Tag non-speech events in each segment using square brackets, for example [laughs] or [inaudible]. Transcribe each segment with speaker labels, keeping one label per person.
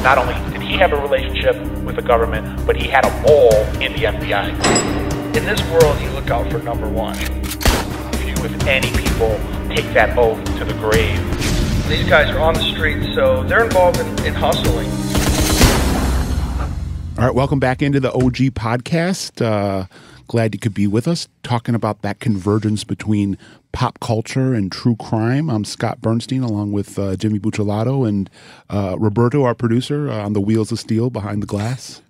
Speaker 1: So not only did he have a relationship with the government, but he had a role in the FBI.
Speaker 2: In this world, you look out for number one.
Speaker 1: Few, if any, people take that oath to the grave.
Speaker 2: These guys are on the street, so they're involved in, in hustling.
Speaker 3: All right, welcome back into the OG podcast. Uh, glad you could be with us talking about that convergence between pop culture and true crime. I'm Scott Burnstein along with uh, Jimmy Buccellato and uh, Roberto, our producer, uh, on the wheels of steel behind the glass.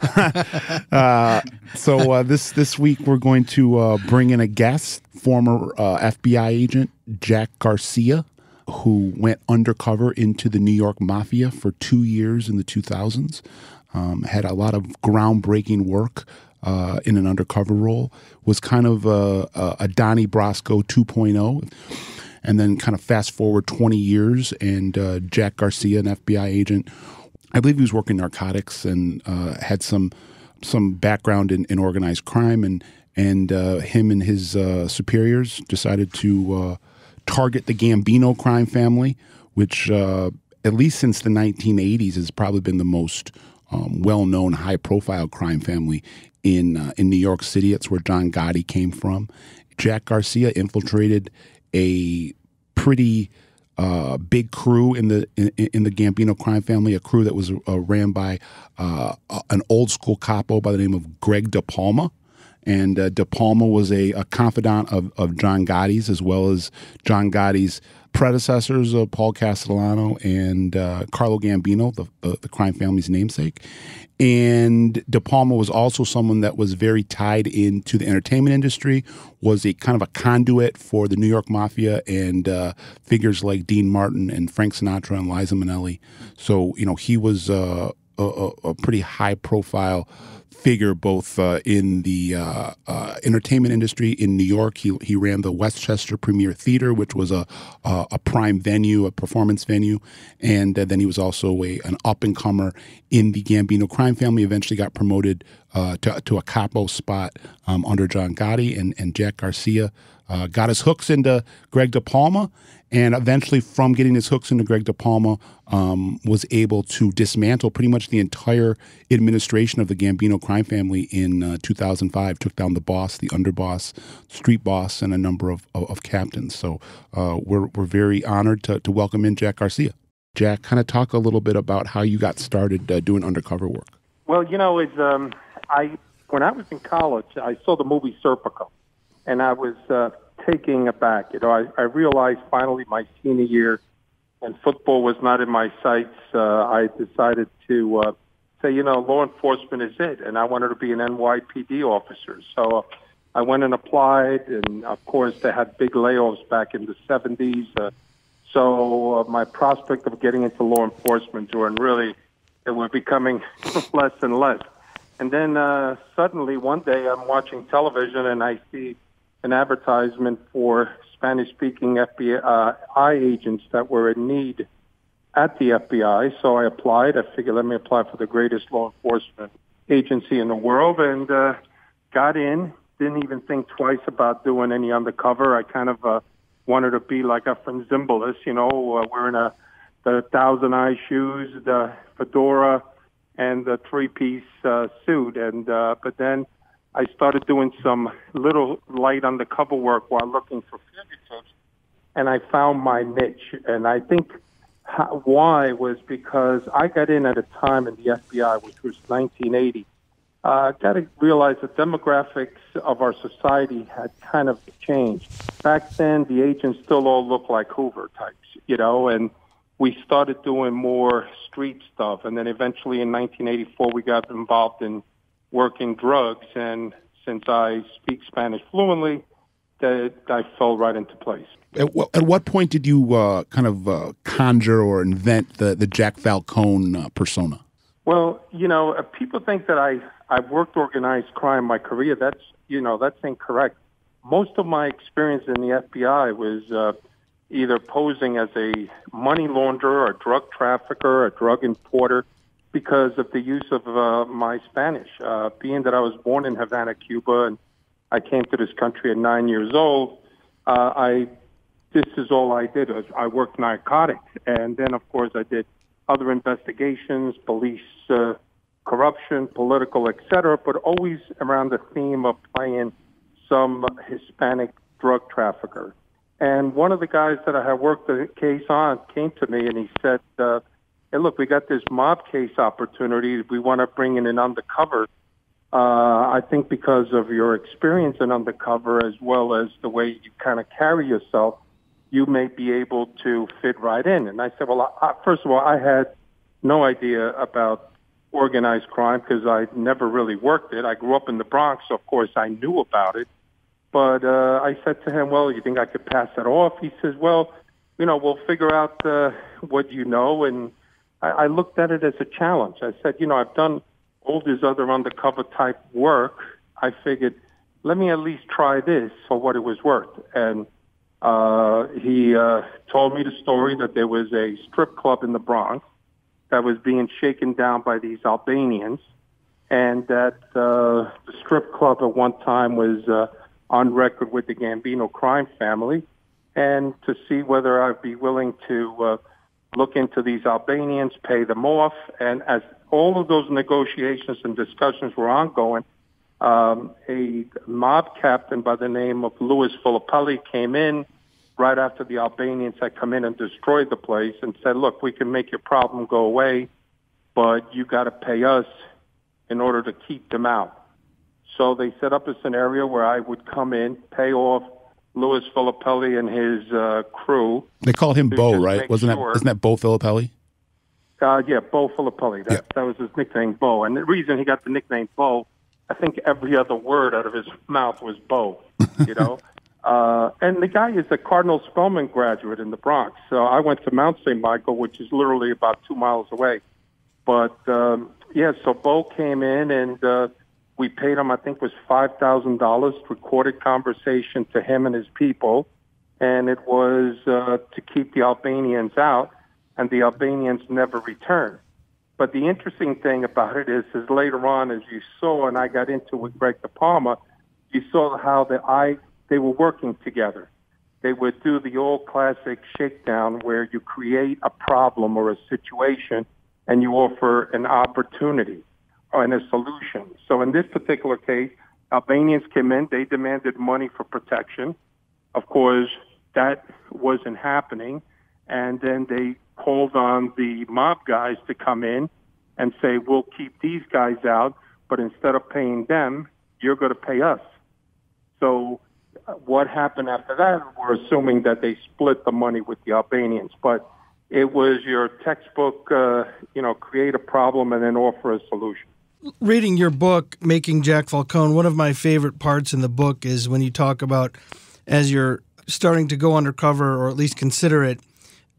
Speaker 3: [laughs] uh, so uh, this this week we're going to uh, bring in a guest, former uh, FBI agent Jack Garcia, who went undercover into the New York Mafia for two years in the 2000s. Um, had a lot of groundbreaking work uh, in an undercover role. Was kind of a, a, Donnie Brasco 2.0 and then kind of fast forward 20 years and uh, jack garcia an fbi agent i believe he was working narcotics and uh, had some some background in, in organized crime and and uh, him and his uh, superiors decided to uh, target the gambino crime family which at least since the 1980s has probably been the most um, well-known high-profile crime family in uh, in New York City. It's where John Gotti came from. Jack Garcia infiltrated a pretty uh, big crew in the in, in, the Gambino crime family, a crew that was uh, ran by uh, an old school capo by the name of Greg DePalma. And uh, DePalma was a, a confidant of, of John Gotti's, as well as John Gotti's predecessors, of Paul Castellano and uh, Carlo Gambino, the, the, the crime family's namesake. And DePalma was also someone that was very tied into the entertainment industry, was a kind of a conduit for the New York Mafia and uh, figures like Dean Martin and Frank Sinatra and Liza Minnelli. So, you know, he was uh, a, a, pretty high profile figure both uh, in the uh, uh, entertainment industry in New York. He, he ran the Westchester Premier Theater, which was a, a, prime venue, a performance venue. And uh, then he was also a, an up and comer in the Gambino crime family. Eventually got promoted uh, to, to a capo spot um, under John Gotti and, and Jack Garcia. Uh, got his hooks into Greg DePalma and eventually from getting his hooks into Greg DePalma, um, was able to dismantle pretty much the entire administration of the Gambino crime family in uh, 2005. Took down the boss, the underboss, street boss, and a number of, of, of captains. So uh, we're, we're very honored to, to welcome in Jack Garcia. Jack, kind of talk a little bit about how you got started uh, doing undercover work.
Speaker 4: Well, you know, it's um, I when I was in college, I saw the movie Serpico, and I was uh, taking aback. You know, I, I realized finally my senior year, and football was not in my sights. Uh, I decided to uh, say, you know, law enforcement is it, and I wanted to be an NYPD officer. So I went and applied, and of course they had big layoffs back in the 70s. Uh, so uh, my prospect of getting into law enforcement were really, it were becoming [laughs] less and less. And then uh, suddenly one day I'm watching television and I see an advertisement for Spanish-speaking FBI uh, agents that were in need at the FBI. So I applied. I figured, let me apply for the greatest law enforcement agency in the world, and uh, got in. Didn't even think twice about doing any undercover. I kind of uh, wanted to be like a Efrem Zimbalist, you know, uh, wearing a the thousand eye shoes, the fedora, and the three piece uh, suit. And uh, but then I started doing some little light undercover work while looking for fugitives, and I found my niche. And I think how, why was because I got in at a time in the FBI, which was 1980. I uh, got to realize the demographics of our society had kind of changed. Back then, the agents still all looked like Hoover types, you know, and we started doing more street stuff. And then eventually in 1984, we got involved in working drugs. And since I speak Spanish fluently, that I fell right into place.
Speaker 3: At, at what point did you uh, kind of uh, conjure or invent the, the Jack Falcone uh, persona?
Speaker 4: Well, you know, people think that I I've worked organized crime my career. That's you know that's incorrect. Most of my experience in the FBI was uh, either posing as a money launderer, a drug trafficker, a drug importer, because of the use of uh, my Spanish. Uh, being that I was born in Havana, Cuba, and I came to this country at nine years old, uh, I this is all I did. I worked narcotics, and then of course I did other investigations, police uh, corruption, political, etc., but always around the theme of playing some Hispanic drug trafficker. And one of the guys that I had worked the case on came to me and he said, uh, "Hey, look, we got this mob case opportunity. We want to bring in an undercover." Uh, I think because of your experience in undercover as well as the way you kind of carry yourself, you may be able to fit right in. And I said, well, I, first of all, I had no idea about organized crime because I never really worked it. I grew up in the Bronx, so of course I knew about it. But uh, I said to him, well, you think I could pass that off? He says, well, you know, we'll figure out uh, what you know. And I, I looked at it as a challenge. I said, you know, I've done all this other undercover type work. I figured, let me at least try this for what it was worth. And uh, he uh, told me the story that there was a strip club in the Bronx that was being shaken down by these Albanians, and that uh, the strip club at one time was uh, on record with the Gambino crime family, and to see whether I'd be willing to uh, look into these Albanians, pay them off, and as all of those negotiations and discussions were ongoing, um, a mob captain by the name of Louis Filippelli came in right after the Albanians had come in and destroyed the place and said, look, we can make your problem go away, but you got to pay us in order to keep them out. So they set up a scenario where I would come in, pay off Louis Filippelli and his uh, crew.
Speaker 3: They called him Bo, right? Wasn't sure. that isn't that Bo Filippelli?
Speaker 4: Uh, yeah, Bo Filippelli. That, yeah. that was his nickname, Bo. And the reason he got the nickname Bo, I think every other word out of his mouth was Bo. You know, [laughs] Uh, and the guy is a Cardinal Spellman graduate in the Bronx. So I went to Mount St. Michael, which is literally about two miles away. But um, yeah, so Bo came in and uh, we paid him, I think, was five thousand dollars. Recorded conversation to him and his people, and it was uh, to keep the Albanians out, and the Albanians never returned. But the interesting thing about it is, is later on, as you saw, and I got into with Greg DePalma, you saw how the I they were working together. They would do the old classic shakedown where you create a problem or a situation and you offer an opportunity and a solution. So in this particular case, Albanians came in, they demanded money for protection. Of course, that wasn't happening. And then they called on the mob guys to come in and say, we'll keep these guys out, but instead of paying them, you're going to pay us. So what happened after that, we're assuming that they split the money with the Albanians. But it was your textbook, uh, you know, create a problem and then offer a solution.
Speaker 5: Reading your book, Making Jack Falcone, one of my favorite parts in the book is when you talk about as you're starting to go undercover or at least consider it,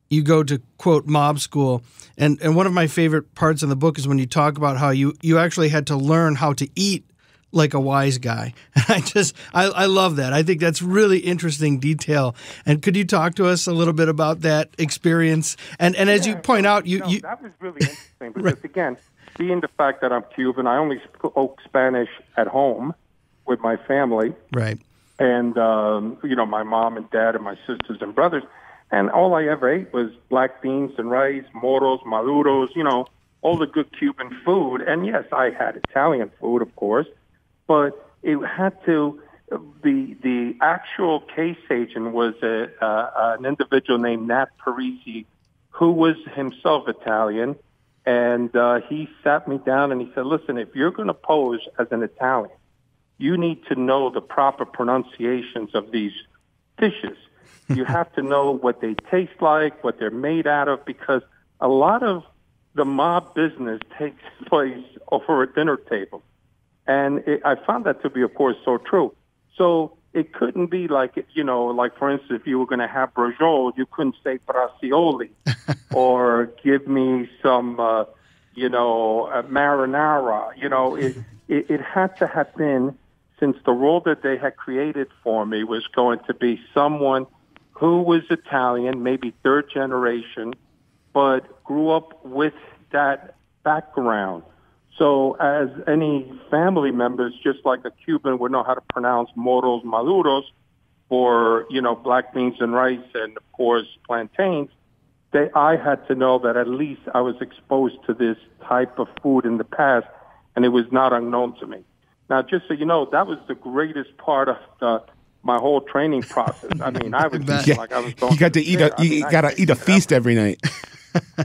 Speaker 5: you go to quote mob school. And and one of my favorite parts in the book is when you talk about how you you actually had to learn how to eat like a wise guy. [laughs] I just I, I love that. I think that's really interesting detail. And could you talk to us a little bit about that experience? And and as yeah, you point out, you,
Speaker 4: no,
Speaker 5: you
Speaker 4: that was really [laughs] interesting because right. again, being the fact that I'm Cuban, I only spoke Spanish at home with my family.
Speaker 5: Right.
Speaker 4: And um, you know, my mom and dad and my sisters and brothers. And all I ever ate was black beans and rice, moros, maduros, you know, all the good Cuban food. And yes, I had Italian food, of course but it had to. The the actual case agent was a, uh, an individual named Nat Parisi, who was himself Italian, and uh, he sat me down and he said, "Listen, if you're going to pose as an Italian, you need to know the proper pronunciations of these dishes. You have to know what they taste like, what they're made out of, because a lot of the mob business [laughs] takes place over a dinner table. And it, I found that to be, of course, so true. So it couldn't be like, you know, like for instance, if you were going to have brajol, you couldn't say bracioli [laughs] or give me some, uh, you know, uh, marinara. You know, it, it, it had to have been, since the role that they had created for me was going to be someone who was Italian, maybe third generation, but grew up with that background so as any family members, just like a Cuban would know how to pronounce moros maduros or, you know, black beans and rice and, of course, plantains, they, I had to know that at least I was exposed to this type of food in the past, and it was not unknown to me. Now, just so you know, that was the greatest part of the, my whole training process. I mean, I was [laughs]
Speaker 3: Yeah.
Speaker 4: like I was going.
Speaker 3: You got to eat a
Speaker 4: I mean,
Speaker 3: you
Speaker 4: I
Speaker 3: got to eat a feast every night. [laughs]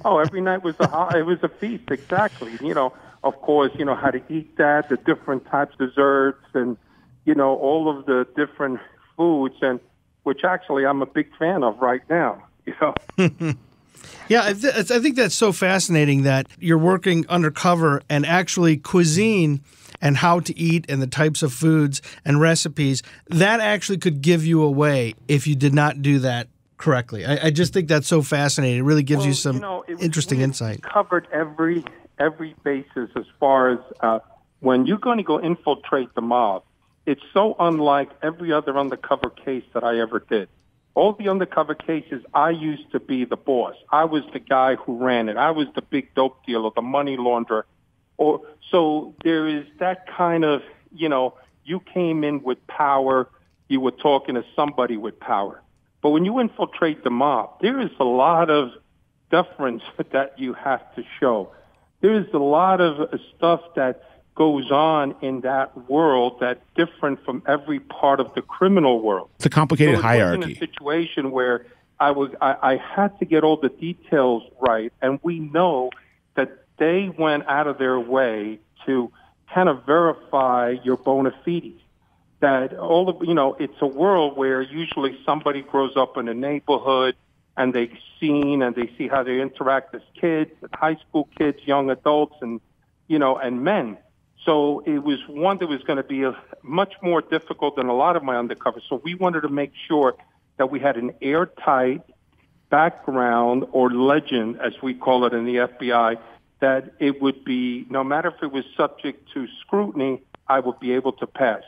Speaker 4: Oh, every night was a it was a feast exactly. You know, of course, you know how to eat that, the different types of desserts, and you know all of the different foods, and which actually I'm a big fan of right now. [laughs] You know,
Speaker 5: Yeah, I, th- I think that's so fascinating that you're working undercover and actually cuisine and how to eat and the types of foods and recipes that actually could give you away if you did not do that correctly. I, I just think that's so fascinating. It really gives you
Speaker 4: Well,
Speaker 5: some
Speaker 4: know, it
Speaker 5: interesting insight.
Speaker 4: Covered every every basis as far as uh, when you're going to go infiltrate the mob. It's so unlike every other undercover case that I ever did. All the undercover cases, I used to be the boss. I was the guy who ran it. I was the big dope dealer, the money launderer. Or so there is that kind of, you know, you came in with power, you were talking to somebody with power. But when you infiltrate the mob, there is a lot of deference [laughs] that you have to show. There is a lot of stuff that goes on in that world that's different from every part of the criminal world.
Speaker 3: It's a complicated
Speaker 4: So it
Speaker 3: hierarchy.
Speaker 4: a situation where I was I, I had to get all the details right, and we know that they went out of their way to kind of verify your bona fides. That all of you know, it's a world where usually somebody grows up in a neighborhood and they've seen and they see how they interact as kids, high school kids, young adults, and you know, and men. So it was one that was going to be a, much more difficult than a lot of my undercover. So we wanted to make sure that we had an airtight background or legend, as we call it in the FBI, that it would be, no matter if it was subject to scrutiny, I would be able to pass.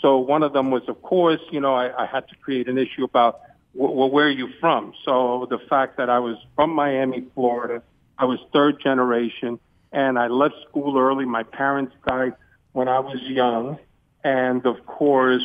Speaker 4: So one of them was, of course, you know, I, I had to create an issue about, well, where are you from? So the fact that I was from Miami, Florida, I was third generation, and I left school early. My parents died when I was young, and of course,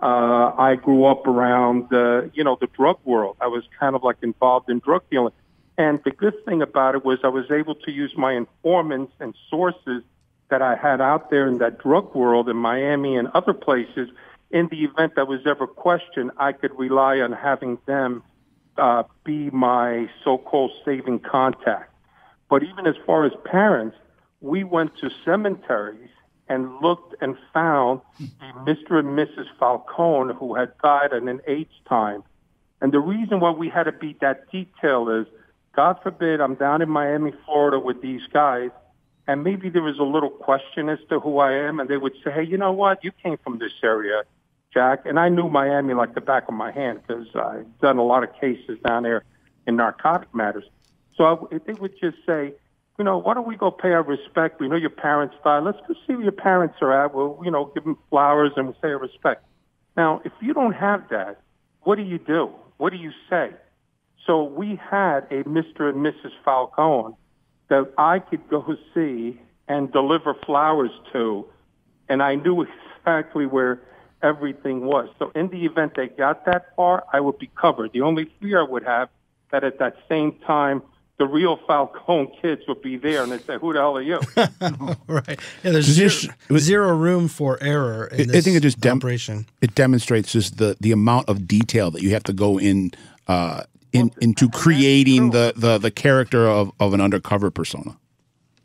Speaker 4: uh, I grew up around the, you know, the drug world. I was kind of like involved in drug dealing. And the good thing about it was I was able to use my informants and sources that I had out there in that drug world in Miami and other places. In the event that was ever questioned, I could rely on having them uh, be my so-called saving contact. But even as far as parents, we went to cemeteries and looked and found Mr. and Mrs. Falcone who had died at an AIDS time. And the reason why we had to be that detailed is, God forbid, I'm down in Miami, Florida with these guys, and maybe there was a little question as to who I am, and they would say, hey, you know what? You came from this area, Jack. And I knew Miami like the back of my hand because I've done a lot of cases down there in narcotic matters. So I, they would just say, you know, why don't we go pay our respect? We know your parents died. Let's go see where your parents are at. We'll, you know, give them flowers and we'll say our respect. Now, if you don't have that, what do you do? What do you say? So we had a Mr. and Mrs. Falcone that I could go see and deliver flowers to, and I knew [laughs] exactly where everything was. So in the event they got that far, I would be covered. The only fear I would have that at that same time, the real Falcone kids would be there and they'd say, who the hell are you? [laughs]
Speaker 5: right. Yeah, there's zero,
Speaker 3: this- was-
Speaker 5: zero room for error in
Speaker 3: I- I think it just dem- it demonstrates just the the amount of detail that you have to go in uh, in into creating the, the the character of, of an undercover persona.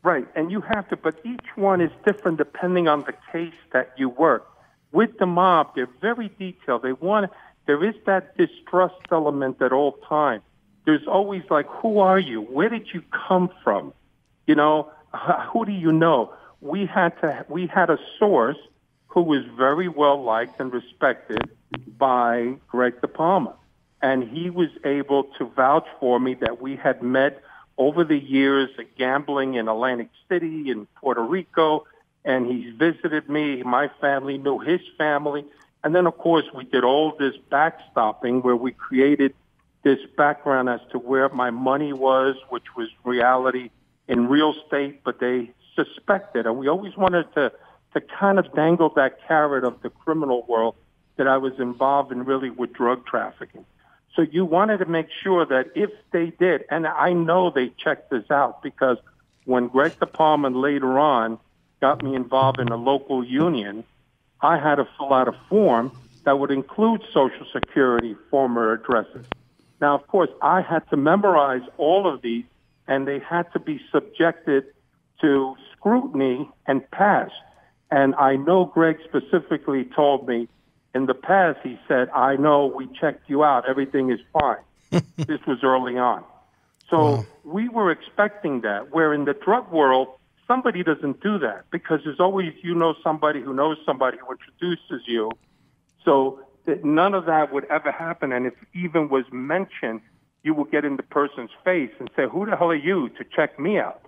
Speaker 4: Right, and you have to, but each one is different depending on the case that you work. With the mob, they're very detailed. They want, there is that distrust element at all times. There's always like, who are you? Where did you come from? You know, who do you know? We had to, we had a source who was very well liked and respected by Greg DePalma. And he was able to vouch for me that we had met over the years at gambling in Atlantic City and Puerto Rico. And he's visited me. My family knew his family. And then, of course, we did all this backstopping where we created this background as to where my money was, which was reality in real estate, but they suspected. And we always wanted to, to kind of dangle that carrot of the criminal world that I was involved in really with drug trafficking. So you wanted to make sure that if they did, and I know they checked this out because when Greg DePalma later on got me involved in a local union, I had to fill out a form that would include Social Security former addresses. Now, of course, I had to memorize all of these, and they had to be subjected to scrutiny and passed. And I know Greg specifically told me in the past, he said, I know we checked you out. Everything is fine. [laughs] this was early on. So wow. we were expecting that, where in the drug world, somebody doesn't do that because there's always, you know, somebody who knows somebody who introduces you. So that none of that would ever happen. And if even was mentioned, you would get in the person's face and say, who the hell are you to check me out?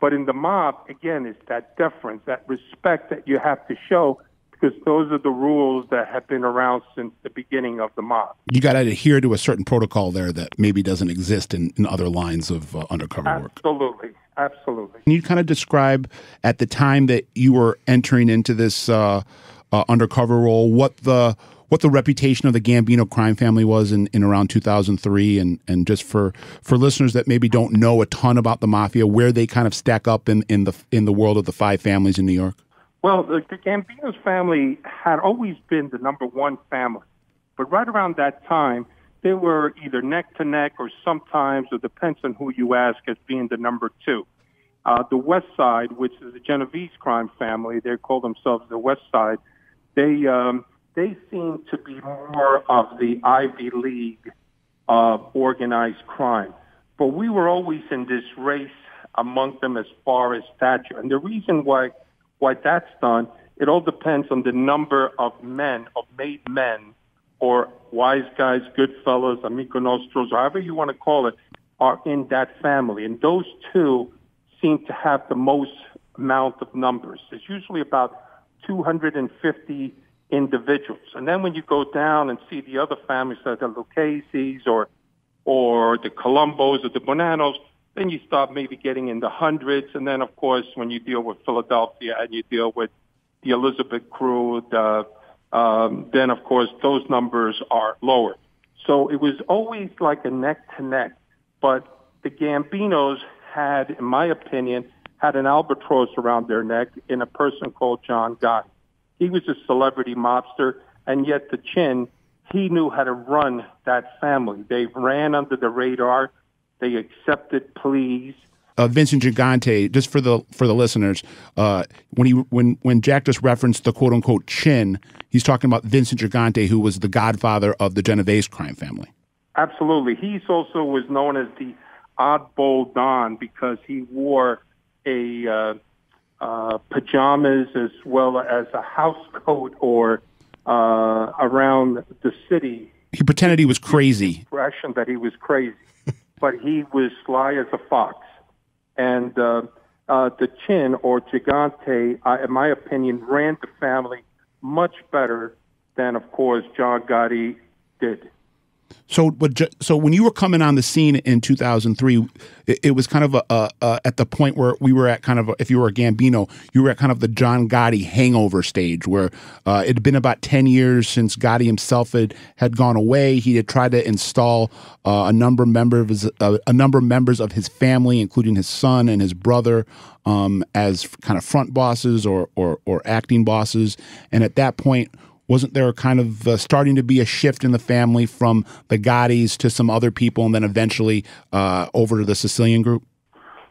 Speaker 4: But in the mob, again, it's that deference, that respect that you have to show because those are the rules that have been around since the beginning of the mob.
Speaker 3: You got to adhere to a certain protocol there that maybe doesn't exist in, in other lines of uh, undercover
Speaker 4: Absolutely.
Speaker 3: work.
Speaker 4: Absolutely. Absolutely.
Speaker 3: Can you kind of describe at the time that you were entering into this uh, uh, undercover role what the what the reputation of the Gambino crime family was in, in around 2003 and, and just for, for listeners that maybe don't know a ton about the mafia, where they kind of stack up in, in the in the world of the five families in New York?
Speaker 4: Well, the, the Gambino's family had always been the number one family. But right around that time, they were either neck to neck or sometimes, it depends on who you ask, as being the number two. Uh, the West Side, which is the Genovese crime family, they call themselves the West Side. They um, they seem to be more of the Ivy League of organized crime. But we were always in this race among them as far as stature. And the reason why why that's done, it all depends on the number of men, of made men, or wise guys, good fellows, amico nostros, however you want to call it, are in that family. And those two seem to have the most amount of numbers. It's usually about 250 individuals. And then when you go down and see the other families, like the Lucchese's or or the Colombos or the Bonannos, then you start maybe getting in the hundreds. And then, of course, when you deal with Philadelphia and you deal with the Elizabeth crew, the, um, then, of course, those numbers are lower. So it was always like a neck to neck. But the Gambinos had, in my opinion, had an albatross around their neck in a person called John Gotti. He was a celebrity mobster, and yet the chin, he knew how to run that family. They ran under the radar. They accepted pleas.
Speaker 3: Uh, Vincent Gigante, just for the for the listeners, uh, when he when when Jack just referenced the quote unquote chin, he's talking about Vincent Gigante, who was the godfather of the Genovese crime family.
Speaker 4: Absolutely, he also was known as the oddball don because he wore a uh, uh, pajamas as well as a house coat or uh, around the city.
Speaker 3: He pretended he was crazy.
Speaker 4: Expression that he was crazy but he was sly as a fox. And uh, uh, the Chin or Gigante, uh, in my opinion, ran the family much better than, of course, John Gotti did.
Speaker 3: So, but so when you were coming on the scene in 2003, it, it was kind of a, a, a, at the point where we were at kind of a, if you were a Gambino, you were at kind of the John Gotti hangover stage, where uh, it had been about 10 years since Gotti himself had, had gone away. He had tried to install uh, a number of members uh, a number of members of his family, including his son and his brother, um, as kind of front bosses or, or or acting bosses. And at that point wasn't there kind of uh, starting to be a shift in the family from the Gottis to some other people and then eventually uh, over to the Sicilian group?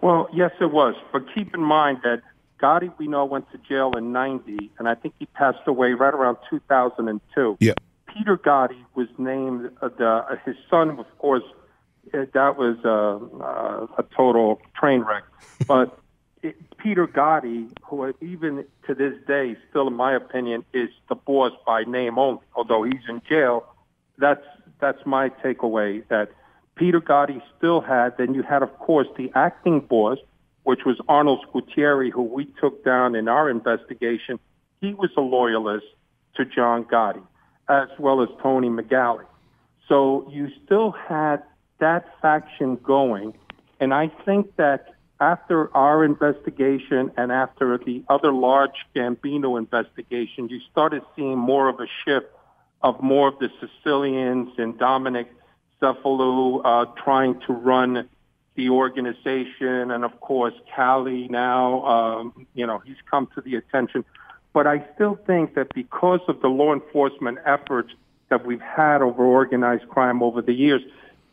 Speaker 4: Well, yes, it was. But keep in mind that Gotti, we know, went to jail in 90, and I think he passed away right around 2002.
Speaker 3: Yeah.
Speaker 4: Peter Gotti was named, uh, the, uh, his son, of course, uh, that was uh, uh, a total train wreck. But Peter Gotti, who even to this day, still in my opinion, is the boss by name only. Although he's in jail, that's that's my takeaway. That Peter Gotti still had. Then you had, of course, the acting boss, which was Arnold Squitieri, who we took down in our investigation. He was a loyalist to John Gotti, as well as Tony Megale. So you still had that faction going, and I think that after our investigation and after the other large Gambino investigation, you started seeing more of a shift of more of the Sicilians and Dominic Cefalu uh, trying to run the organization, and of course Cali now. Um, you know, he's come to the attention, but I still think that because of the law enforcement efforts that we've had over organized crime over the years,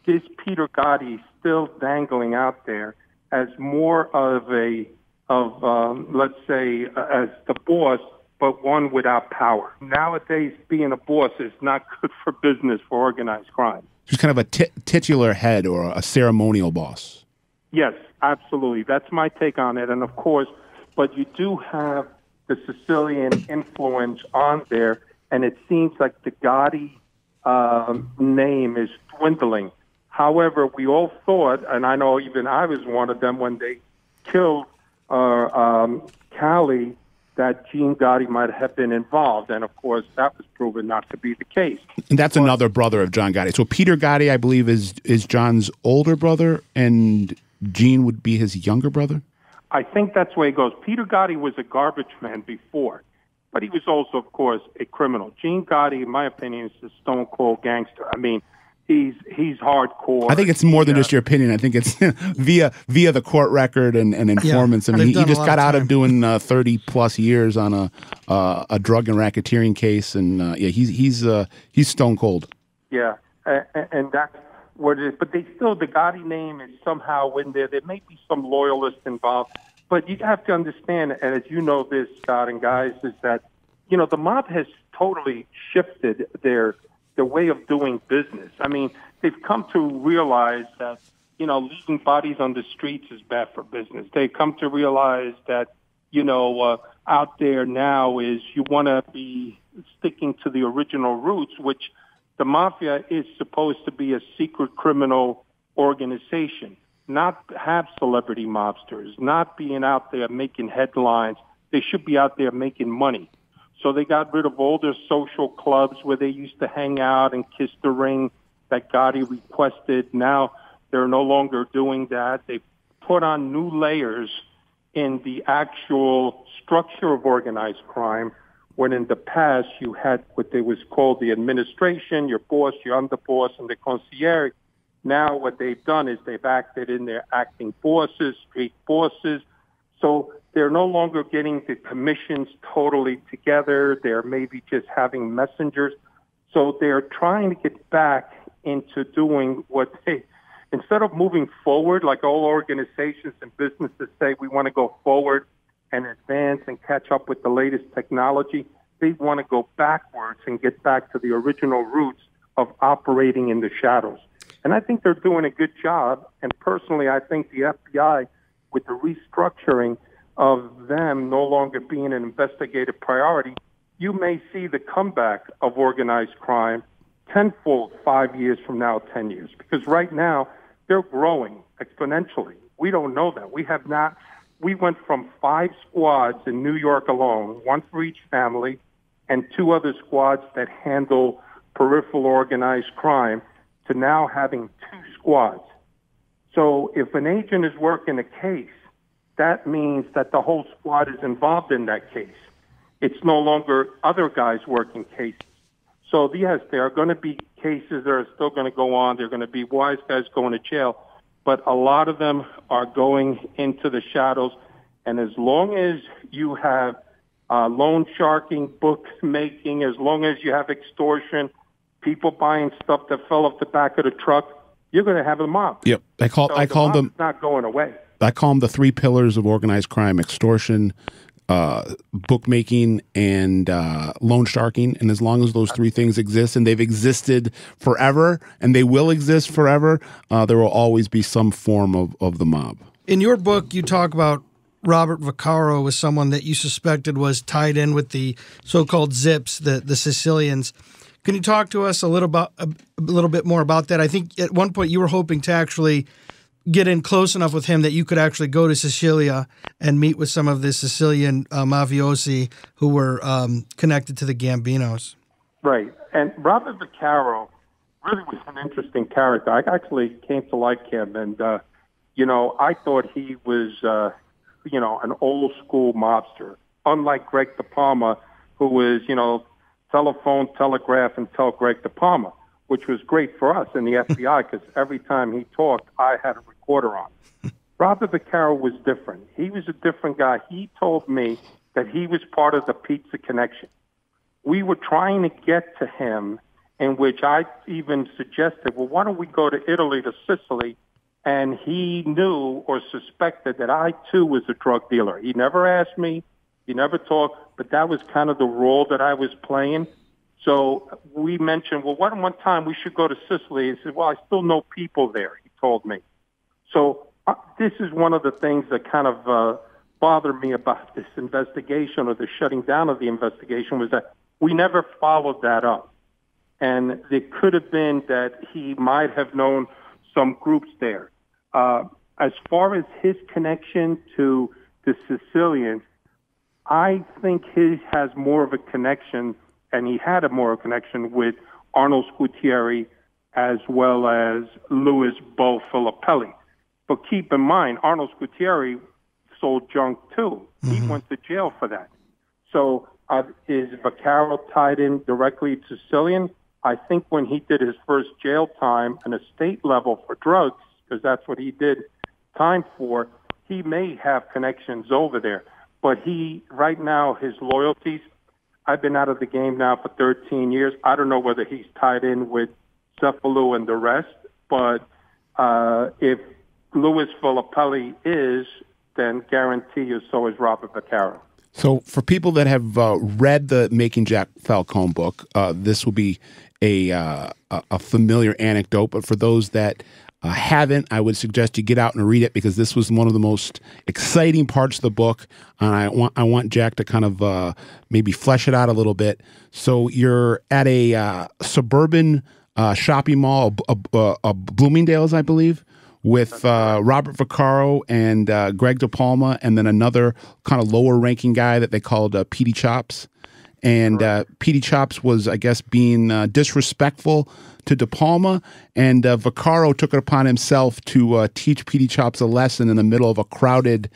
Speaker 4: this Peter Gotti is still dangling out there as more of a of um, let's say uh, as the boss, but one without power. Nowadays, being a boss is not [laughs] good for business for organized crime.
Speaker 3: He's kind of a t- titular head or a ceremonial boss.
Speaker 4: Yes, absolutely. That's my take on it. And of course, but you do have the Sicilian influence on there, and it seems like the Gotti um, name is dwindling. However, we all thought, and I know even I was one of them when they killed uh, um, Cali, that Gene Gotti might have been involved, and of course that was proven not to be the case.
Speaker 3: And that's but, another brother of John Gotti. So Peter Gotti, I believe, is is John's older brother, and Gene would be his younger brother.
Speaker 4: I think that's the way it goes. Peter Gotti was a garbage man before, but he was also, of course, a criminal. Gene Gotti, in my opinion, is a stone cold gangster. I mean, he's he's hardcore.
Speaker 3: I think it's more than just your opinion. I think it's [laughs] via via the court record and, and informants. Yeah, I mean, he, he just got out of doing uh, thirty plus years on a uh, a drug and racketeering case, and uh, yeah, he's he's uh, he's stone cold.
Speaker 4: Yeah, and, and that's what it is. But they still the Gotti name is somehow in there. There may be some loyalists involved, but you have to understand, and as you know, this Scott and guys, is that you know the mob has totally shifted their their way of doing business. I mean, they've come to realize that, you know, leaving bodies on the streets is bad for business. They've come to realize that, you know, uh, out there now is you want to be sticking to the original roots, which the mafia is supposed to be a secret criminal organization, not have celebrity mobsters, not being out there making headlines. They should be out there making money. So they got rid of all their social clubs where they used to hang out and kiss the ring that Gotti requested. Now they're no longer doing that. They put on new layers in the actual structure of organized crime when in the past you had what they was called the administration, your boss, your underboss, and the consigliere. Now what they've done is they've acted in their acting bosses, street bosses. So they're no longer getting the commissions totally together. They're maybe just having messengers. So they're trying to get back into doing what they, instead of moving forward, like all organizations and businesses say, we want to go forward and advance and catch up with the latest technology. They want to go backwards and get back to the original roots of operating in the shadows. And I think they're doing a good job. And personally, I think the FBI, with the restructuring, of them no longer being an investigative priority, you may see the comeback of organized crime tenfold five years from now, 10 years. Because right now, they're growing exponentially. We don't know that. We have not, we went from five squads in New York alone, one for each family, and two other squads that handle peripheral organized crime, to now having two squads. So if an agent is working a case that means that the whole squad is involved in that case. It's no longer other guys working cases. So yes, there are going to be cases that are still going to go on. There are going to be wise guys going to jail, but a lot of them are going into the shadows. And as long as you have uh, loan sharking, bookmaking, as long as you have extortion, people buying stuff that fell off the back of the truck, you're going to have a mob.
Speaker 3: Yep, I call
Speaker 4: so
Speaker 3: I
Speaker 4: call
Speaker 3: them
Speaker 4: not going away.
Speaker 3: I call them the three pillars of organized crime: extortion, uh, bookmaking, and uh, loan sharking. And as long as those three things exist, and they've existed forever, and they will exist forever, uh, there will always be some form of, of the mob.
Speaker 5: In your book, you talk about Robert Vaccaro was someone that you suspected was tied in with the so-called Zips, the the Sicilians. Can you talk to us a little about a, a little bit more about that? I think at one point you were hoping to actually get in close enough with him that you could actually go to Sicilia and meet with some of the Sicilian uh, mafiosi who were um, connected to the Gambinos.
Speaker 4: Right. And Robert Vaccaro really was an interesting character. I actually came to like him, and, uh, you know, I thought he was, uh, you know, an old school mobster, unlike Greg DePalma, who was, you know, telephone, telegraph, and tell Greg DePalma which was great for us in the [laughs] FBI because every time he talked, I had a recorder on. [laughs] Robert Vaccaro was different. He was a different guy. He told me that he was part of the Pizza Connection. We were trying to get to him, in which I even suggested, well, why don't we go to Italy, to Sicily? And he knew or suspected that I too was a drug dealer. He never asked me. He never talked, but that was kind of the role that I was playing. So we mentioned, well, one one time we should go to Sicily. He said, well, I still know people there. He told me. So uh, this is one of the things that kind of uh, bothered me about this investigation or the shutting down of the investigation was that we never followed that up. And it could have been that he might have known some groups there. Uh, as far as his connection to the Sicilians, I think he has more of a connection, and he had a more connection with Arnold Squitieri as well as Louis Bo Filippelli. But keep in mind, Arnold Squitieri sold junk too. Mm-hmm. He went to jail for that. So uh, is Vaccaro tied in directly to Sicilian? I think when he did his first jail time on a state level for drugs, because that's what he did time for, he may have connections over there. But he, right now, his loyalties, I've been out of the game now for 13 years. I don't know whether he's tied in with Cefalu and the rest, but uh, if Louis Filippelli is, then guarantee you so is Robert Vaccaro.
Speaker 3: So, for people that have uh, read the Making Jack Falcone book, uh, this will be a uh, a familiar anecdote. But for those that uh, haven't, I would suggest you get out and read it because this was one of the most exciting parts of the book, and I want I want Jack to kind of uh, maybe flesh it out a little bit. So you're at a uh, suburban shopping mall, a, a, a Bloomingdale's, I believe with uh, Robert Vaccaro and uh, Greg DePalma, and then another kind of lower ranking guy that they called uh, Petey Chops. And uh, Petey Chops was, I guess, being uh, disrespectful to DePalma, and uh, Vaccaro took it upon himself to uh, teach Petey Chops a lesson in the middle of a crowded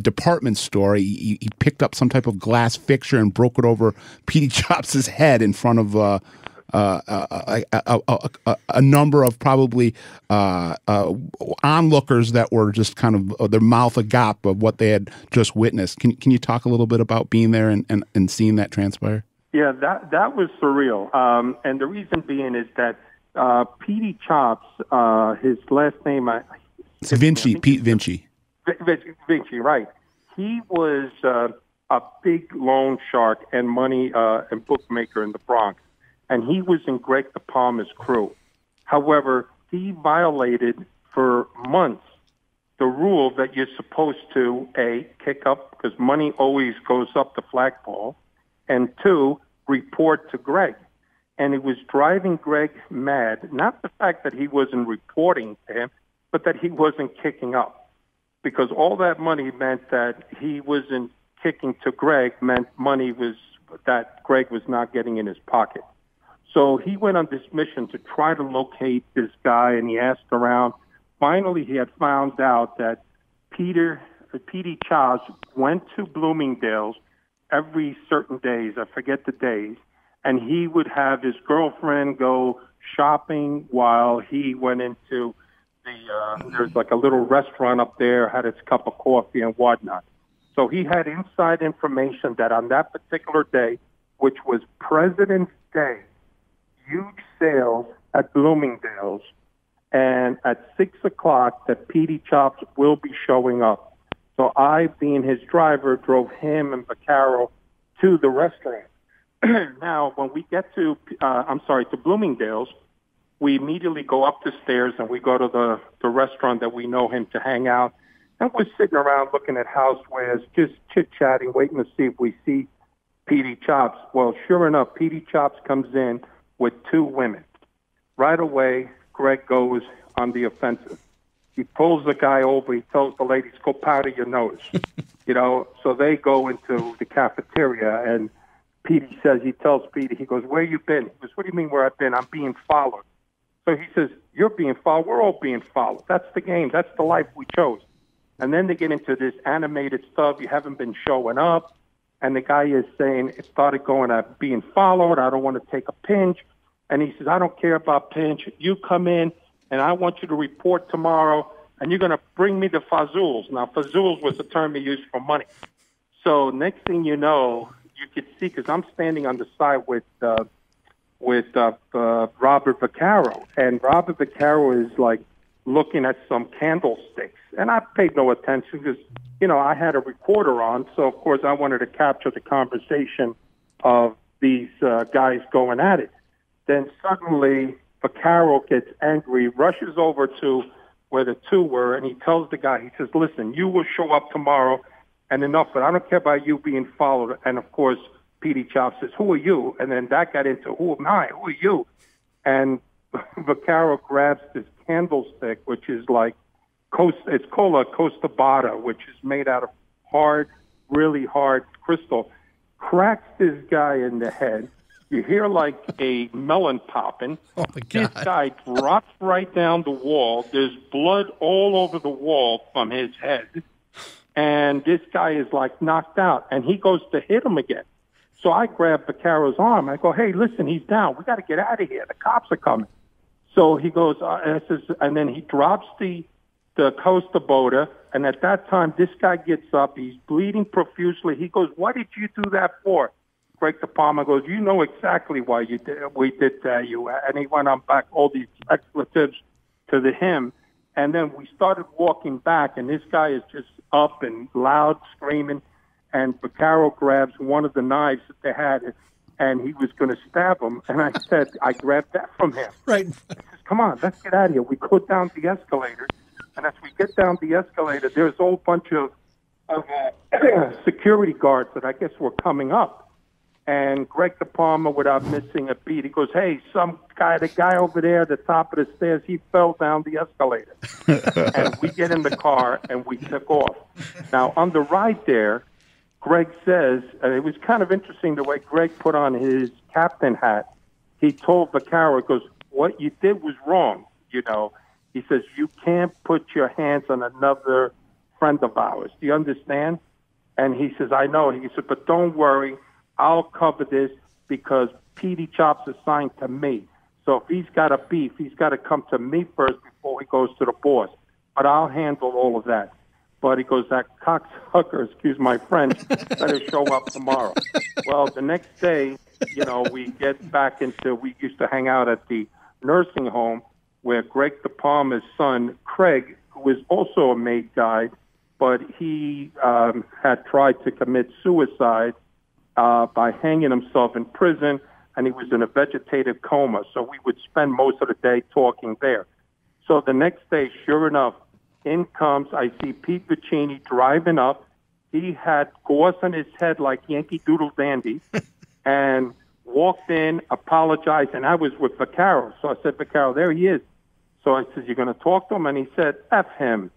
Speaker 3: department store. He, he, picked up some type of glass fixture and broke it over Petey [laughs] Chops' head in front of uh, a, a, a, a, number of probably uh, uh, onlookers that were just kind of uh, their mouth agape of what they had just witnessed. Can can you talk a little bit about being there and, and, and seeing that transpire?
Speaker 4: Yeah, that that was surreal. Um, and the reason being is that uh, Petey Chops, uh, his last name, I,
Speaker 3: it's Vinci, Pete Vinci.
Speaker 4: Vinci, right? He was uh, a big loan shark and money uh, and bookmaker in the Bronx and he was in Greg DePalma's crew. However, he violated for months the rule that you're supposed to a kick up because money always goes up the flagpole, and two report to Greg. And it was driving Greg mad. Not the fact that he wasn't reporting to him, but that he wasn't kicking up, because all that money meant that he wasn't kicking to Greg meant money was that Greg was not getting in his pocket. So he went on this mission to try to locate this guy, and he asked around. Finally, he had found out that Peter, uh, Petey Chops went to Bloomingdale's every certain days. I forget the days, and he would have his girlfriend go shopping while he went into the. Uh, there's like a little restaurant up there, had his cup of coffee and whatnot. So he had inside information that on that particular day, which was President's Day, huge sales at Bloomingdale's, and at six o'clock, that Petey Chops will be showing up. So I, being his driver, drove him and Vaccaro to the restaurant. [clears throat] now, when we get to, uh, I'm sorry, to Bloomingdale's, we immediately go up the stairs and we go to the, the restaurant that we know him to hang out. And we're sitting around looking at housewares, just chit-chatting, waiting to see if we see Petey Chops. Well, sure enough, Petey Chops comes in with two women. Right away, Greg goes on the offensive. He pulls the guy over. He tells the ladies, "Go powder your nose." [laughs] you know, so they go into the cafeteria, and Petey says he tells Petey, he goes, "Where you been?" He goes, "What do you mean where I've been? I'm being followed." So he says, "You're being followed. We're all being followed. That's the game. That's the life we chose." And then they get into this animated stuff. You haven't been showing up. And the guy is saying, it started going at being followed. I don't want to take a pinch. And he says, I don't care about pinch. You come in, and I want you to report tomorrow, and you're going to bring me the fazools. Now, fazools was the term he used for money. So next thing you know, you could see because I'm standing on the side with uh, with uh, uh, Robert Vaccaro, and Robert Vaccaro is like looking at some candlesticks, and I paid no attention because you know I had a recorder on, so of course I wanted to capture the conversation of these uh, guys going at it. Then suddenly Vaccaro gets angry, rushes over to where the two were, and he tells the guy, he says, "Listen, you will show up tomorrow." And enough, but I don't care about you being followed. And of course, Petey Chop says, "Who are you?" And then that got into, "Who am I? Who are you?" And [laughs] Vaccaro grabs this candlestick, which is like coast. It's called a Kosta Boda, which is made out of hard, really hard crystal. Cracks this guy in the head. You hear like a melon popping. [laughs]
Speaker 5: Oh my
Speaker 4: This guy drops right down the wall. There's blood all over the wall from his head. And this guy is like knocked out. And he goes to hit him again. So I grab Vaccaro's arm. I go, hey, listen, he's down. We got to get out of here. The cops are coming. So he goes, uh, and, says, and then he drops the the Kosta Boda. And at that time, this guy gets up. He's bleeding profusely. He goes, what did you do that for? Greg De Palma goes, you know exactly why you did, we did that, you. And he went on back all these expletives to the him. And then we started walking back, and this guy is just up and loud screaming. And Vaccaro grabs one of the knives that they had, and he was going to stab him. And I said, I grabbed that from him. [laughs]
Speaker 5: Right.
Speaker 4: I says, come on, let's get out of here. We go down the escalator, and as we get down the escalator, there's a whole bunch of, of uh, [clears throat] security guards that I guess were coming up. And Greg De Palma, without missing a beat, he goes, "Hey, some guy, the guy over there at the top of the stairs, he fell down the escalator." [laughs] and we get in the car and we took off. Now on the ride there, Greg says, and it was kind of interesting the way Greg put on his captain hat. He told Vaccaro, He goes, "What you did was wrong." You know, he says you can't put your hands on another friend of ours. Do you understand? And he says, I know. He said, but don't worry. I'll cover this because Petey Chop's assigned to me. So if he's got a beef, he's got to come to me first before he goes to the boss. But I'll handle all of that. But he goes, that cocksucker, excuse my French, better show up tomorrow. Well, the next day, you know, we get back into, we used to hang out at the nursing home where Greg De Palma's son, Craig, who was also a maid guide, but he um, had tried to commit suicide uh, by hanging himself in prison, and he was in a vegetative coma. So we would spend most of the day talking there. So the next day, sure enough, in comes, I see Pete Vicini driving up. He had gauze on his head like Yankee Doodle Dandy [laughs] and walked in, apologized, and I was with Vaccaro. So I said, Vaccaro, there he is. So I said, you're going to talk to him? And he said, F him.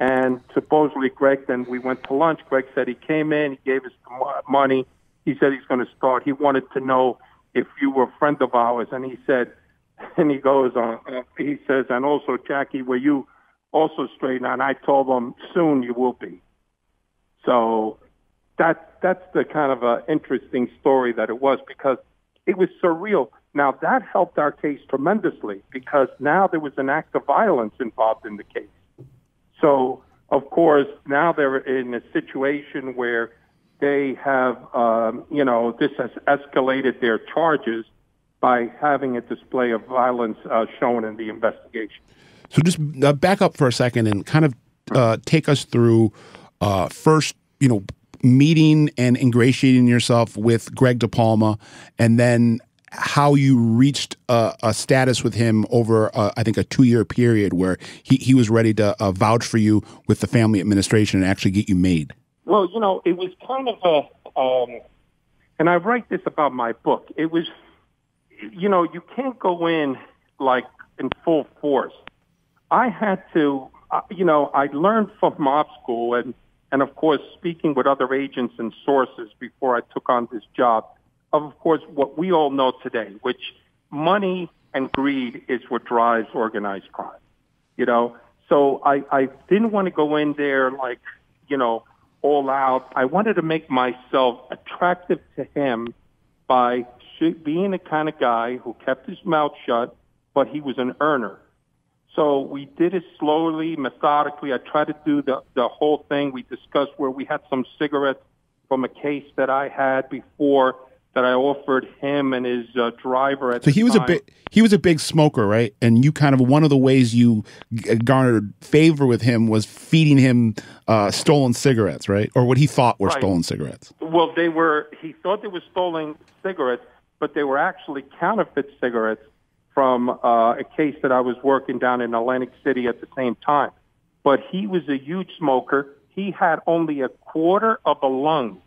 Speaker 4: And supposedly Greg, then we went to lunch. Greg said he came in, he gave us the money. He said he's going to start. He wanted to know if you were a friend of ours. And he said, [laughs] and he goes on, uh, he says, and also, Jackie, were you also straight? And I told him, soon you will be. So that that's the kind of a interesting story that it was because it was surreal. Now that helped our case tremendously because now there was an act of violence involved in the case. So of course now they're in a situation where they have, um, you know, this has escalated their charges by having a display of violence uh, shown in the investigation.
Speaker 3: So just uh, back up for a second and kind of uh, take us through uh, first, you know, meeting and ingratiating yourself with Greg De Palma, and then how you reached a, a status with him over, uh, I think, a two-year period where he, he was ready to uh, vouch for you with the family administration and actually get you made.
Speaker 4: Well, you know, it was kind of a, um, and I write this about my book. It was, you know, you can't go in like in full force. I had to, uh, you know, I learned from mob school and, and of course, speaking with other agents and sources before I took on this job, of course, what we all know today, which money and greed is what drives organized crime. You know, so I, I didn't want to go in there like, you know, all out. I wanted to make myself attractive to him by being the kind of guy who kept his mouth shut, but he was an earner. So we did it slowly, methodically. I tried to do the, the whole thing. We discussed where we had some cigarettes from a case that I had before that I offered him and his uh, driver at
Speaker 3: So
Speaker 4: the
Speaker 3: he was
Speaker 4: time.
Speaker 3: a big he was a big smoker, right? And you kind of one of the ways you g- garnered favor with him was feeding him uh, stolen cigarettes, right? Or what he thought were
Speaker 4: Right.
Speaker 3: stolen cigarettes.
Speaker 4: Well, they were. He thought they were stolen cigarettes, but they were actually counterfeit cigarettes from uh, a case that I was working down in Atlantic City at the same time. But he was a huge smoker. He had only a quarter of a lung.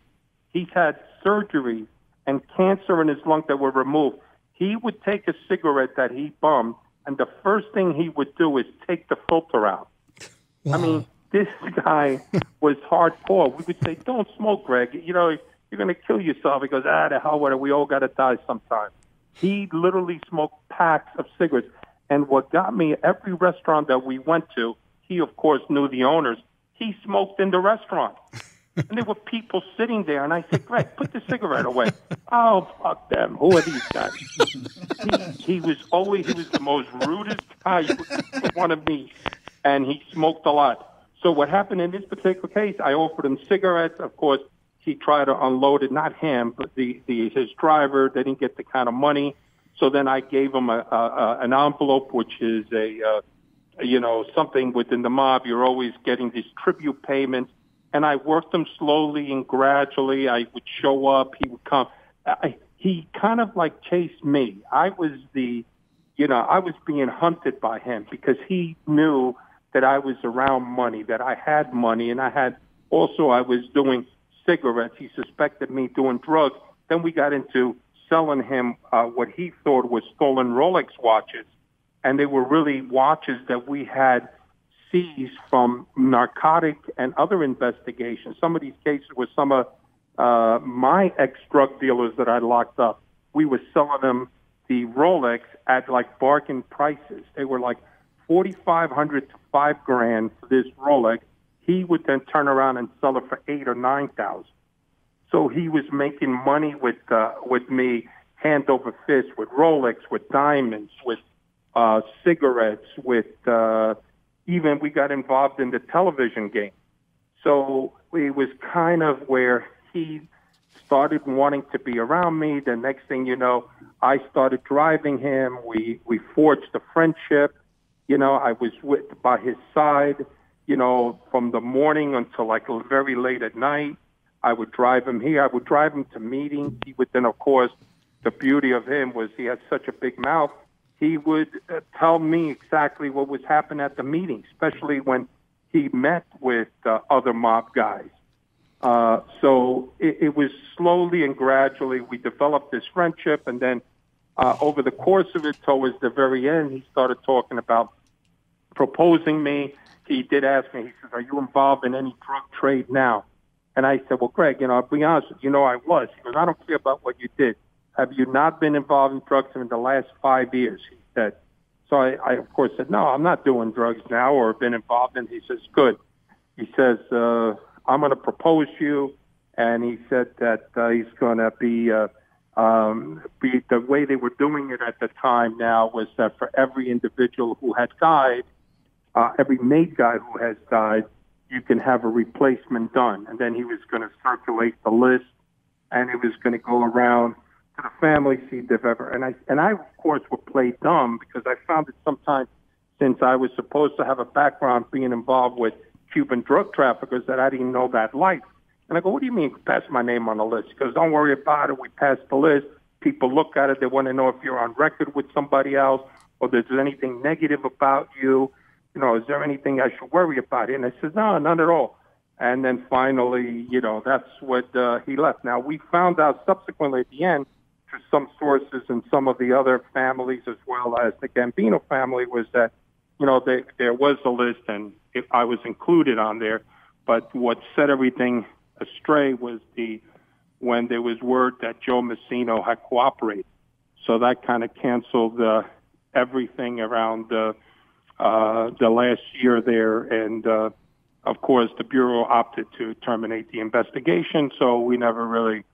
Speaker 4: He's had surgery and cancer in his lung that were removed. He would take a cigarette that he bummed, and the first thing he would do is take the filter out. I mean, this guy [laughs] was hardcore. We would say, "Don't smoke, Greg. You know, you're going to kill yourself." He goes, "Ah, the hell with it. We all got to die sometime." He literally smoked packs of cigarettes. And what got me, every restaurant that we went to, he of course knew the owners. He smoked in the restaurant. And there were people sitting there, and I said, Greg, put the cigarette away. Oh, fuck them. Who are these guys? he, he was always, he was the most rudest guy you would want to meet, and he smoked a lot. So what happened in this particular case, I offered him cigarettes. Of course, he tried to unload it, not him, but the, the his driver. They didn't get the kind of money. So then I gave him a, a, a an envelope, which is a, uh, you know, something within the mob. You're always getting these tribute payments and I worked him slowly and gradually. I would show up. He would come. I, he kind of like chased me. I was the, you know, I was being hunted by him because he knew that I was around money, that I had money, and I had also I was doing cigarettes. He suspected me doing drugs. Then we got into selling him uh, what he thought was stolen Rolex watches, and they were really watches that we had seized from narcotic and other investigations. Some of these cases were some of uh, my ex-drug dealers that I locked up. We were selling them the Rolex at like bargain prices. They were like forty-five hundred to five grand for this Rolex. He would then turn around and sell it for eight or nine thousand. So he was making money with uh, with me hand over fist with Rolex, with diamonds, with uh, cigarettes, with uh, even we got involved in the television game. So it was kind of where he started wanting to be around me. The next thing you know, I started driving him. We we forged a friendship. You know, I was with by his side. You know, from the morning until like very late at night. I would drive him here. I would drive him to meetings. He would then, of course, the beauty of him was he had such a big mouth. He would uh, tell me exactly what was happening at the meeting, especially when he met with uh, other mob guys. Uh, so it, it was slowly and gradually we developed this friendship, and then uh, over the course of it, towards the very end, he started talking about proposing me. He did ask me. He says, "Are you involved in any drug trade now?" And I said, "Well, Greg, you know, I'll be honest with you. You know, I was." He goes, "I don't care about what you did. Have you not been involved in drugs in the last five years?" He said. So I, I of course said, "No, I'm not doing drugs now, or been involved." in He says, "Good." He says, uh, "I'm going to propose you," and he said that uh, he's going to be. Uh, um, be the way they were doing it at the time now was that for every individual who had died, uh, every mate guy who has died, you can have a replacement done. And then he was going to circulate the list, and it was going to go around to the family, see if ever. And I, and I, of course, would play dumb because I found that sometimes, since I was supposed to have a background being involved with Cuban drug traffickers, that I didn't know that life. And I go, what do you mean pass my name on the list? Goes, don't worry about it. We passed the list. People look at it. They want to know if you're on record with somebody else or there's anything negative about you. You know, is there anything I should worry about? And I said, no, none at all. And then finally, you know, that's what uh, he left. Now, we found out subsequently at the end through some sources and some of the other families as well as the Gambino family was that, you know, they, there was a list and it, I was included on there. But what set everything astray was the when there was word that Joe Massino had cooperated. So that kind of canceled uh, everything around uh, uh, the last year there. And uh, of course, the Bureau opted to terminate the investigation, so we never really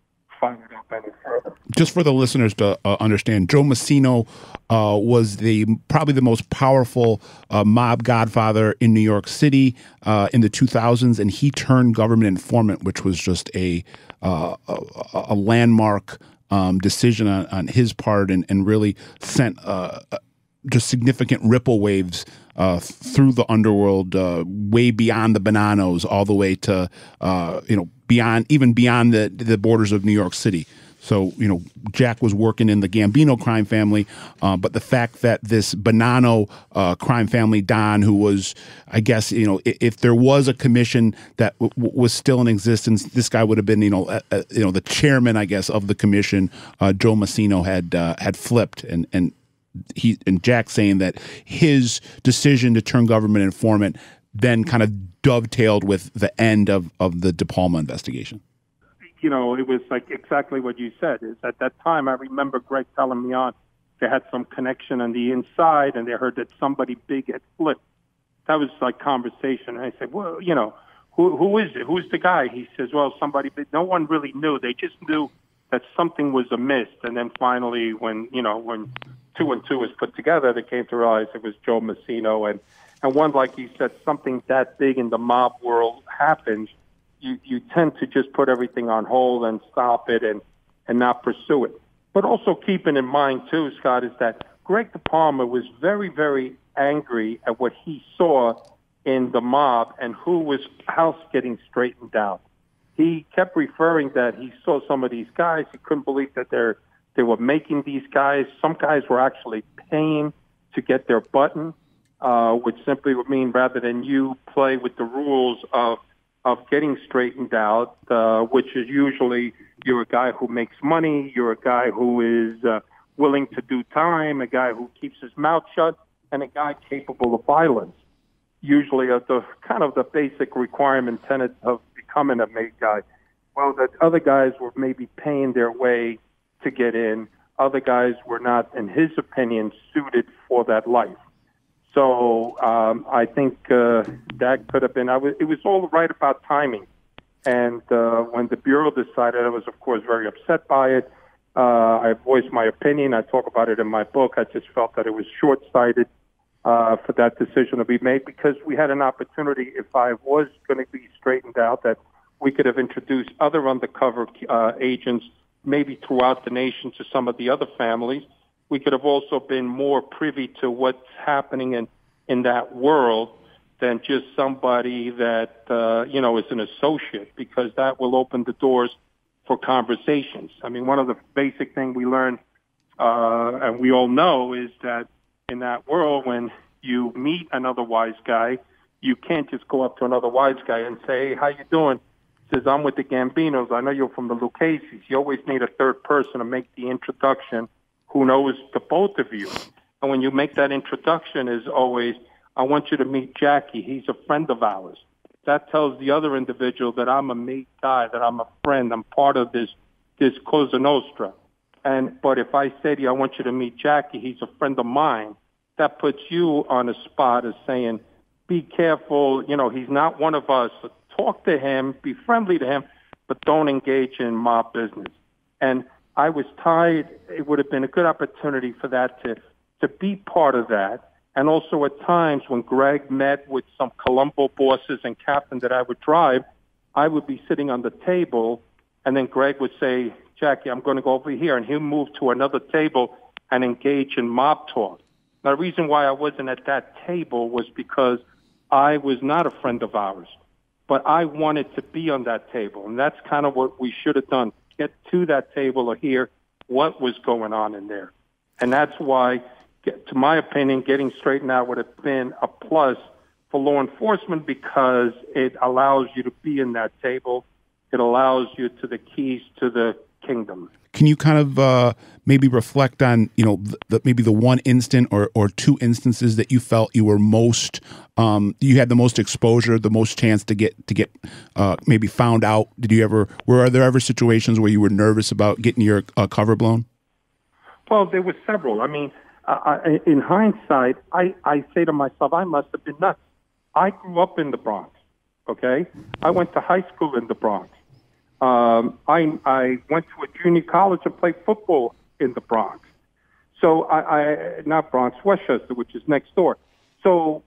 Speaker 4: followed up up any further.
Speaker 3: Just for the listeners to uh, understand, Joe Massino uh, was the probably the most powerful uh, mob godfather in New York City uh, in the 2000s, and he turned government informant, which was just a uh, a, a landmark um, decision on, on his part, and, and really sent uh, just significant ripple waves uh, through the underworld, uh, way beyond the Bonannos, all the way to uh, you know beyond even beyond the the borders of New York City. So you know, Jack was working in the Gambino crime family, uh, but the fact that this Bonanno uh, crime family Don, who was, I guess, you know, if, if there was a commission that w- was still in existence, this guy would have been, you know, you know, the chairman, I guess, of the commission. Joe Massino had had flipped, and and he and Jack saying that his decision to turn government informant then kind of dovetailed with the end of of the De Palma investigation
Speaker 4: you know, it was like exactly what you said. Is at that time I remember Greg telling me on they had some connection on the inside and they heard that somebody big had flipped. That was like conversation. And I said, well, you know, who who is it? Who's the guy? He says, well, somebody big. No one really knew. They just knew that something was amiss. And then finally, when you know, when two and two was put together, they came to realize it was Joe Massino and and one like you said, something that big in the mob world happens, you, you tend to just put everything on hold and stop it and, and not pursue it. But also keeping in mind too, Scott, is that Greg DePalma was very, very angry at what he saw in the mob and who was house getting straightened out. He kept referring that he saw some of these guys. He couldn't believe that they're they were making these guys. Some guys were actually paying to get their button, uh, which simply would mean rather than you play with the rules of of getting straightened out, uh, which is usually you're a guy who makes money, you're a guy who is uh, willing to do time, a guy who keeps his mouth shut, and a guy capable of violence. Usually, are the kind of the basic requirement tenet of becoming a made guy. Well, that other guys were maybe paying their way to get in. Other guys were not, in his opinion, suited for that life. So um, I think uh, that could have been. I was, it was all right about timing, and uh, when the bureau decided, I was of course very upset by it. Uh, I voiced my opinion. I talk about it in my book. I just felt that it was short-sighted uh, for that decision to be made because we had an opportunity. If I was going to be straightened out, that we could have introduced other undercover uh, agents, maybe throughout the nation, to some of the other families we could have also been more privy to what's happening in, in that world than just somebody that, uh, you know, is an associate because that will open the doors for conversations. I mean, one of the basic things we learn, uh, and we all know is that in that world, when you meet another wise guy, you can't just go up to another wise guy and say, hey, how you doing? Says, I'm with the Gambinos. I know you're from the Lucchese's. You always need a third person to make the introduction who knows the both of you. And when you make that introduction is always, I want you to meet Jackie. He's a friend of ours. That tells the other individual that I'm a mate guy, that I'm a friend, I'm part of this, this Cosa Nostra. And, but if I say to you, I want you to meet Jackie, he's a friend of mine, that puts you on a spot as saying, be careful, you know, he's not one of us. Talk to him, be friendly to him, but don't engage in mob business. And I was tied. It would have been a good opportunity for that to to be part of that. And also at times when Greg met with some Colombo bosses and captain that I would drive, I would be sitting on the table, and then Greg would say, "Jackie, I'm going to go over here," and he'll move to another table and engage in mob talk. Now, the reason why I wasn't at that table was because I was not a friend of ours, but I wanted to be on that table, and that's kind of what we should have done get to that table or hear what was going on in there. And that's why, to my opinion, getting straightened out would have been a plus for law enforcement because it allows you to be in that table. It allows you to the keys to the kingdom.
Speaker 3: Can you kind of uh, maybe reflect on you know the, maybe the one instant or or two instances that you felt you were most um, you had the most exposure, the most chance to get to get uh, maybe found out? Did you ever were there ever situations where you were nervous about getting your uh, cover blown?
Speaker 4: Well, there were several. I mean, I, in hindsight, I, I say to myself, I must have been nuts. I grew up in the Bronx. Okay, I went to high school in the Bronx. Um, I I went to a junior college and played football in the Bronx. So I, I not Bronx, Westchester, which is next door. So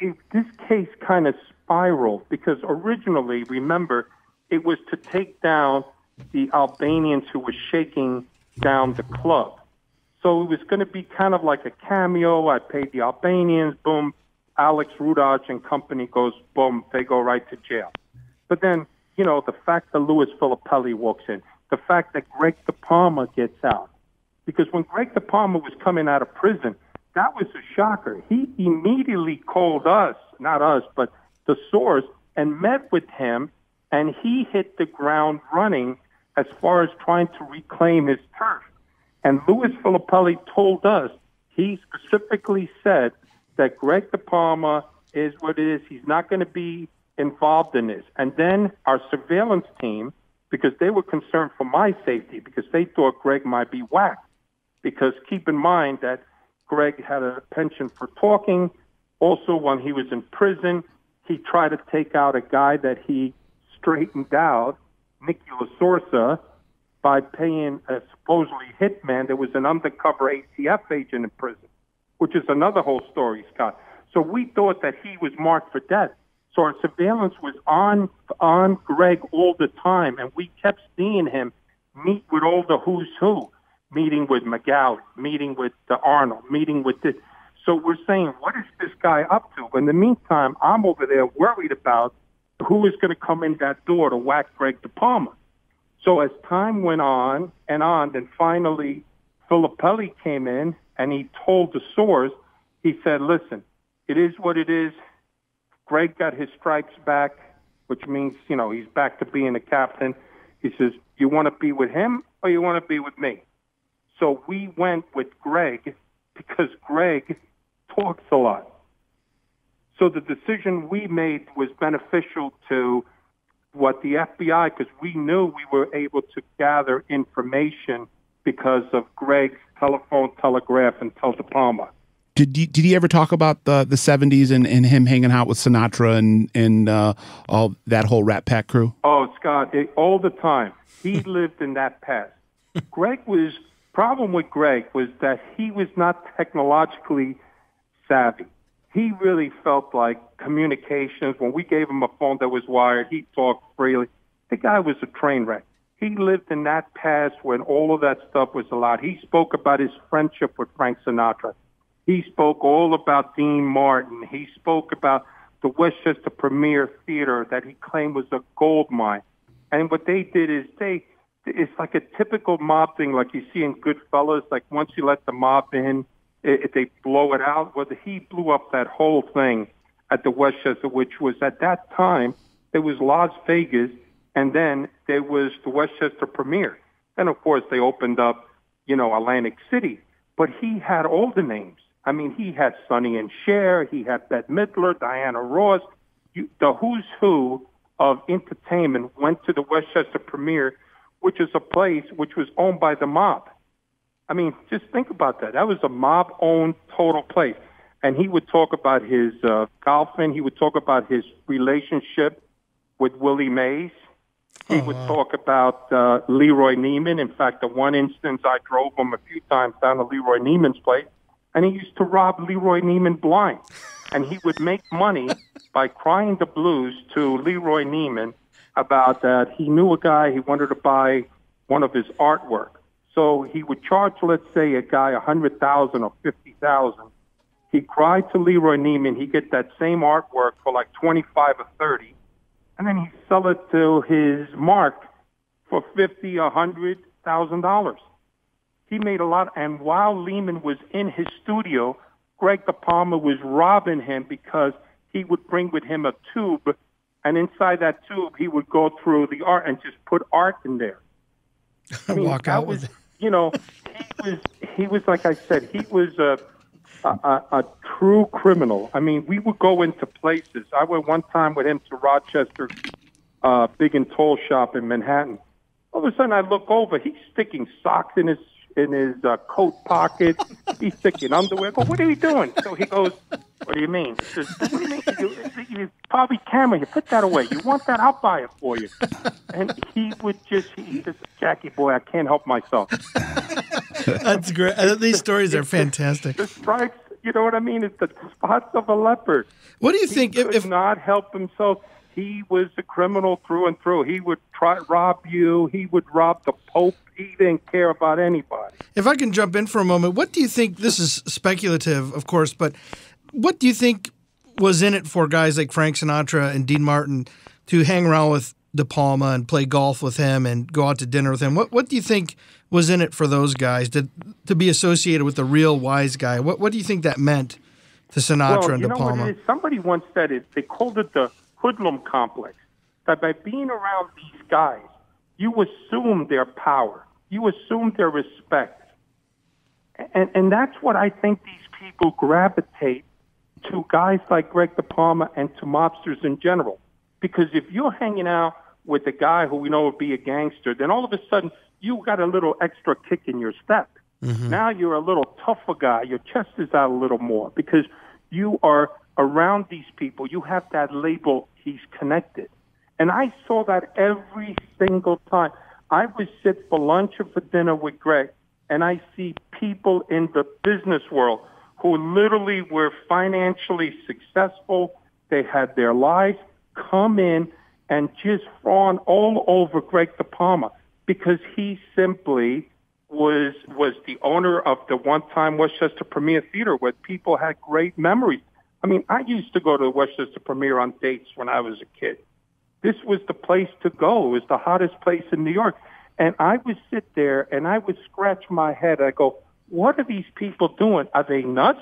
Speaker 4: it, this case kind of spiraled because originally, remember, it was to take down the Albanians who were shaking down the club. So it was going to be kind of like a cameo. I paid the Albanians, boom. Alex Rudach and company goes, boom, they go right to jail. But then, you know, the fact that Louis Filippelli walks in, the fact that Greg DePalma gets out. Because when Greg DePalma was coming out of prison, that was a shocker. He immediately called us, not us, but the source, and met with him, and he hit the ground running as far as trying to reclaim his turf. And Louis Filippelli told us, he specifically said that Greg DePalma is what it is. He's not going to be involved in this. And then our surveillance team, because they were concerned for my safety, because they thought Greg might be whacked. Because keep in mind that Greg had a penchant for talking. Also, when he was in prison, he tried to take out a guy that he straightened out, Nicky Lasorsa, by paying a supposedly hitman that was an undercover ATF agent in prison, which is another whole story, Scott. So we thought that he was marked for death. So our surveillance was on on Greg all the time, and we kept seeing him meet with all the who's who, meeting with McGowan, meeting with the Arnold, meeting with this. So we're saying, what is this guy up to? But In the meantime, I'm over there worried about who is going to come in that door to whack Greg DePalma. So as time went on and on, then finally Filippelli came in and he told the source, he said, listen, it is what it is. Greg got his stripes back, which means, you know, he's back to being a captain. He says, you want to be with him or you want to be with me? So we went with Greg because Greg talks a lot. So the decision we made was beneficial to what the FBI, because we knew we were able to gather information because of Greg's telephone, telegraph, and Telepalma.
Speaker 3: Did he, did he ever talk about the the seventies and, and him hanging out with Sinatra and and uh, all that whole Rat Pack crew?
Speaker 4: Oh, Scott, it, all the time. He [laughs] lived in that past. Greg was problem with Greg was that he was not technologically savvy. He really felt like communications. When we gave him a phone that was wired, he talked freely. The guy was a train wreck. He lived in that past when all of that stuff was allowed. He spoke about his friendship with Frank Sinatra. He spoke all about Dean Martin. He spoke about the Westchester Premier Theater that he claimed was a gold mine. And what they did is they, it's like a typical mob thing, like you see in Goodfellas. Like once you let the mob in, it, they blow it out. Well, he blew up that whole thing at the Westchester, which was at that time it was Las Vegas, and then there was the Westchester Premier. Then of course they opened up, you know, Atlantic City. But he had all the names. I mean, he had Sonny and Cher, he had Bette Midler, Diana Ross. You, the who's who of entertainment went to the Westchester premiere, which is a place which was owned by the mob. I mean, just think about that. That was a mob-owned total place. And he would talk about his uh, golfing. He would talk about his relationship with Willie Mays. He oh, would wow. talk about uh, Leroy Neiman. In fact, the one instance I drove him a few times down to Leroy Neiman's place, and he used to rob Leroy Neiman blind. And he would make money [laughs] by crying the blues to Leroy Neiman about that. He knew a guy, he wanted to buy one of his artwork. So he would charge, let's say, a guy a hundred thousand or fifty thousand. He cried to Leroy Neiman. He get that same artwork for like twenty-five or thirty, and then he sell it to his mark for fifty, a hundred thousand dollars. He made a lot. And while Neiman was in his studio, Greg DePalma was robbing him because he would bring with him a tube, and inside that tube he would go through the art and just put art in there. [laughs]
Speaker 5: I mean, Walk out was, with
Speaker 4: you know, he was he was like I said, he was a, a a true criminal. I mean, we would go into places. I went one time with him to Rochester, uh, big and tall shop in Manhattan. All of a sudden, I look over. He's sticking socks in his in his uh, coat pocket. He's sticking underwear. Go, what are you doing? So he goes, what do you mean? He says, what do you mean? You, you, probably camera. You put that away. You want that? I'll buy it for you. And he would just, he says, Jackie boy, I can't help myself.
Speaker 5: That's great. Uh, These stories are fantastic.
Speaker 4: The stripes, you know what I mean? It's the spots of a leopard.
Speaker 5: What do you think
Speaker 4: He
Speaker 5: if,
Speaker 4: could
Speaker 5: if
Speaker 4: not help himself. He was a criminal through and through. He would try rob you. He would rob the Pope. He didn't care about anybody.
Speaker 5: if I can jump in for a moment, what do you think? This is speculative, of course, but what do you think was in it for guys like Frank Sinatra and Dean Martin to hang around with De Palma and play golf with him and go out to dinner with him? What What do you think was in it for those guys to to be associated with the real wise guy? What What do you think that meant to Sinatra
Speaker 4: well,
Speaker 5: and De Palma?
Speaker 4: what it is? Somebody once said it. They called it the hoodlum complex. That by being around these guys, you assume their power. You assume their respect. And, and that's what I think these people gravitate to guys like Greg De Palma and to mobsters in general. Because if you're hanging out with a guy who we know would be a gangster, then all of a sudden you got a little extra kick in your step. Mm-hmm. Now you're a little tougher guy. Your chest is out a little more because you are around these people. You have that label, he's connected. And I saw that every single time. I would sit for lunch or for dinner with Greg, and I see people in the business world who literally were financially successful. They had their lives come in and just fawn all over Greg De Palma because he simply was was the owner of the one-time Westchester Premier Theater where people had great memories. I mean, I used to go to the Westchester Premier on dates when I was a kid. This was the place to go. It was the hottest place in New York. And I would sit there and I would scratch my head. I go, what are these people doing? Are they nuts?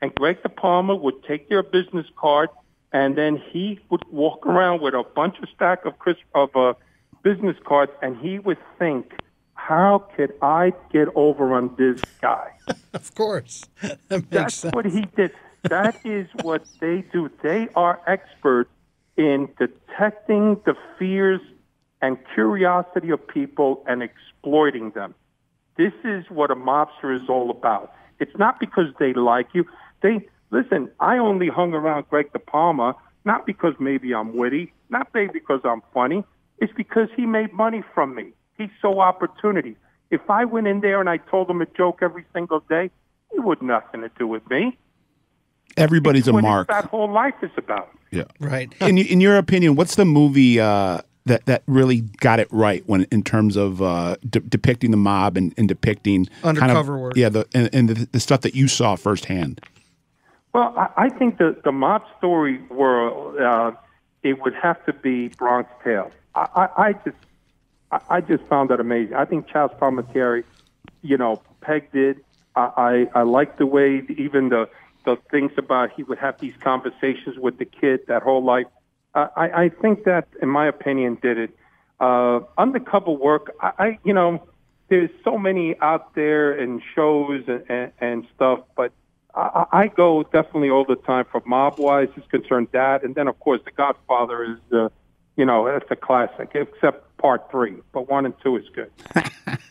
Speaker 4: And Greg De Palma would take their business card and then he would walk around with a bunch of stack of Chris, of uh, business cards and he would think, how could I get over on this guy? [laughs]
Speaker 5: of course, that
Speaker 4: That's
Speaker 5: sense.
Speaker 4: what he did. That is what they do. They are experts in detecting the fears and curiosity of people and exploiting them. This is what a mobster is all about. It's not because they like you. They listen. I only hung around Greg De Palma not because maybe I'm witty, not maybe because I'm funny. It's because he made money from me. He saw opportunity. If I went in there and I told him a joke every single day, it would nothing to do with me.
Speaker 3: Everybody's a
Speaker 4: What
Speaker 3: mark.
Speaker 4: that whole life is about.
Speaker 3: Yeah.
Speaker 5: Right.
Speaker 3: In in your opinion, what's the movie uh, that that really got it right when in terms of uh, de- depicting the mob and, and depicting kind
Speaker 5: Undercover
Speaker 3: of,
Speaker 5: work.
Speaker 3: Yeah, the and, and the, the stuff that you saw firsthand.
Speaker 4: Well, I, I think the the mob story world uh, it would have to be Bronx Tale. I, I, I just I, I just found that amazing. I think Charles Palminteri, you know, pegged it. I I, I like the way even the the things about he would have these conversations with the kid that whole life. I I think that, in my opinion, did it. Uh, undercover work. I, I you know, there's so many out there and shows and, and, and stuff, but I, I go definitely all the time for mob wise is concerned that, and then of course The Godfather is, uh, you know, that's a classic, except part three, but one and two is good. [laughs]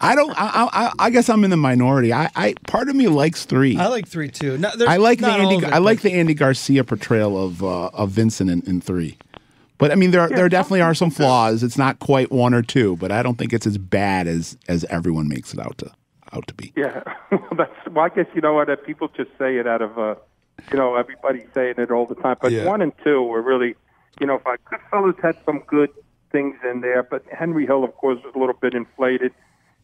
Speaker 3: I don't. I, I I guess I'm in the minority. I, I part of me likes three.
Speaker 5: I like three too. No,
Speaker 3: I like the Andy.
Speaker 5: it,
Speaker 3: I like the Andy Garcia portrayal of uh, of Vincent in, in three. But I mean, there there definitely are some flaws. It's not quite one or two, but I don't think it's as bad as as everyone makes it out to out to be.
Speaker 4: Yeah, [laughs] well, that's well. I guess you know what? That people just say it out of, uh, you know, everybody's saying it all the time. But
Speaker 3: Yeah.
Speaker 4: one and two were really, you know, if I Goodfellas had some good things in there, but Henry Hill, of course, was a little bit inflated,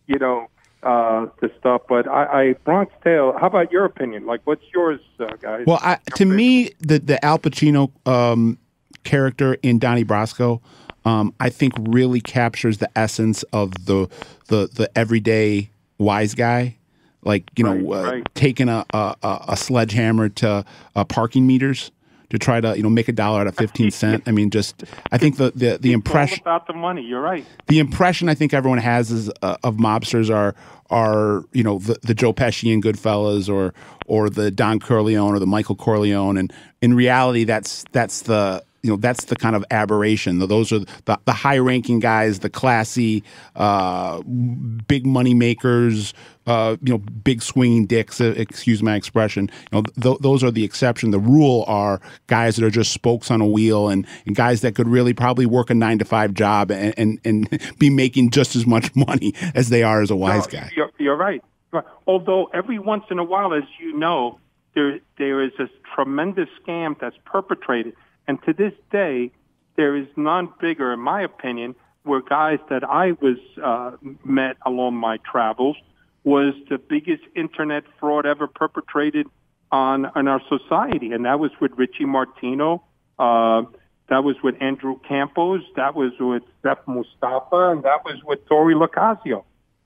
Speaker 4: you know, uh, the stuff. But I, I Bronx Tale. How about your opinion? Like, what's yours, uh, guys?
Speaker 3: Well, I, to me, the the Al Pacino um, character in Donnie Brasco, um, I think really captures the essence of the the the everyday wise guy, like you know,
Speaker 4: Right,
Speaker 3: uh,
Speaker 4: right.
Speaker 3: taking a, a a a sledgehammer to uh, parking meters to try to you know make a dollar out of fifteen cent. I mean, just I think the the the impression
Speaker 4: about the money. You're right.
Speaker 3: the impression I think everyone has is uh, of mobsters are are you know the, the Joe Pesci and Goodfellas or or the Don Corleone or the Michael Corleone, and in reality, that's that's the you know that's the kind of aberration. Those are the, the high ranking guys, the classy, uh, big money makers. Uh, you know, big swinging dicks. Uh, excuse my expression. You know, th- those are the exception. The rule are guys that are just spokes on a wheel, and, and guys that could really probably work a nine to five job and, and, and [laughs] be making just as much money as they are as a wise
Speaker 4: No,
Speaker 3: guy.
Speaker 4: You're, you're right. Right. Although every once in a while, as you know, there there is a tremendous scam that's perpetrated, and to this day, there is none bigger, in my opinion, where guys that I was uh, met along my travels was the biggest internet fraud ever perpetrated on on our society, and that was with Richie Martino. Uh, that was with Andrew Campos. That was with Steph Mustafa, and that was with Tori LoCascio.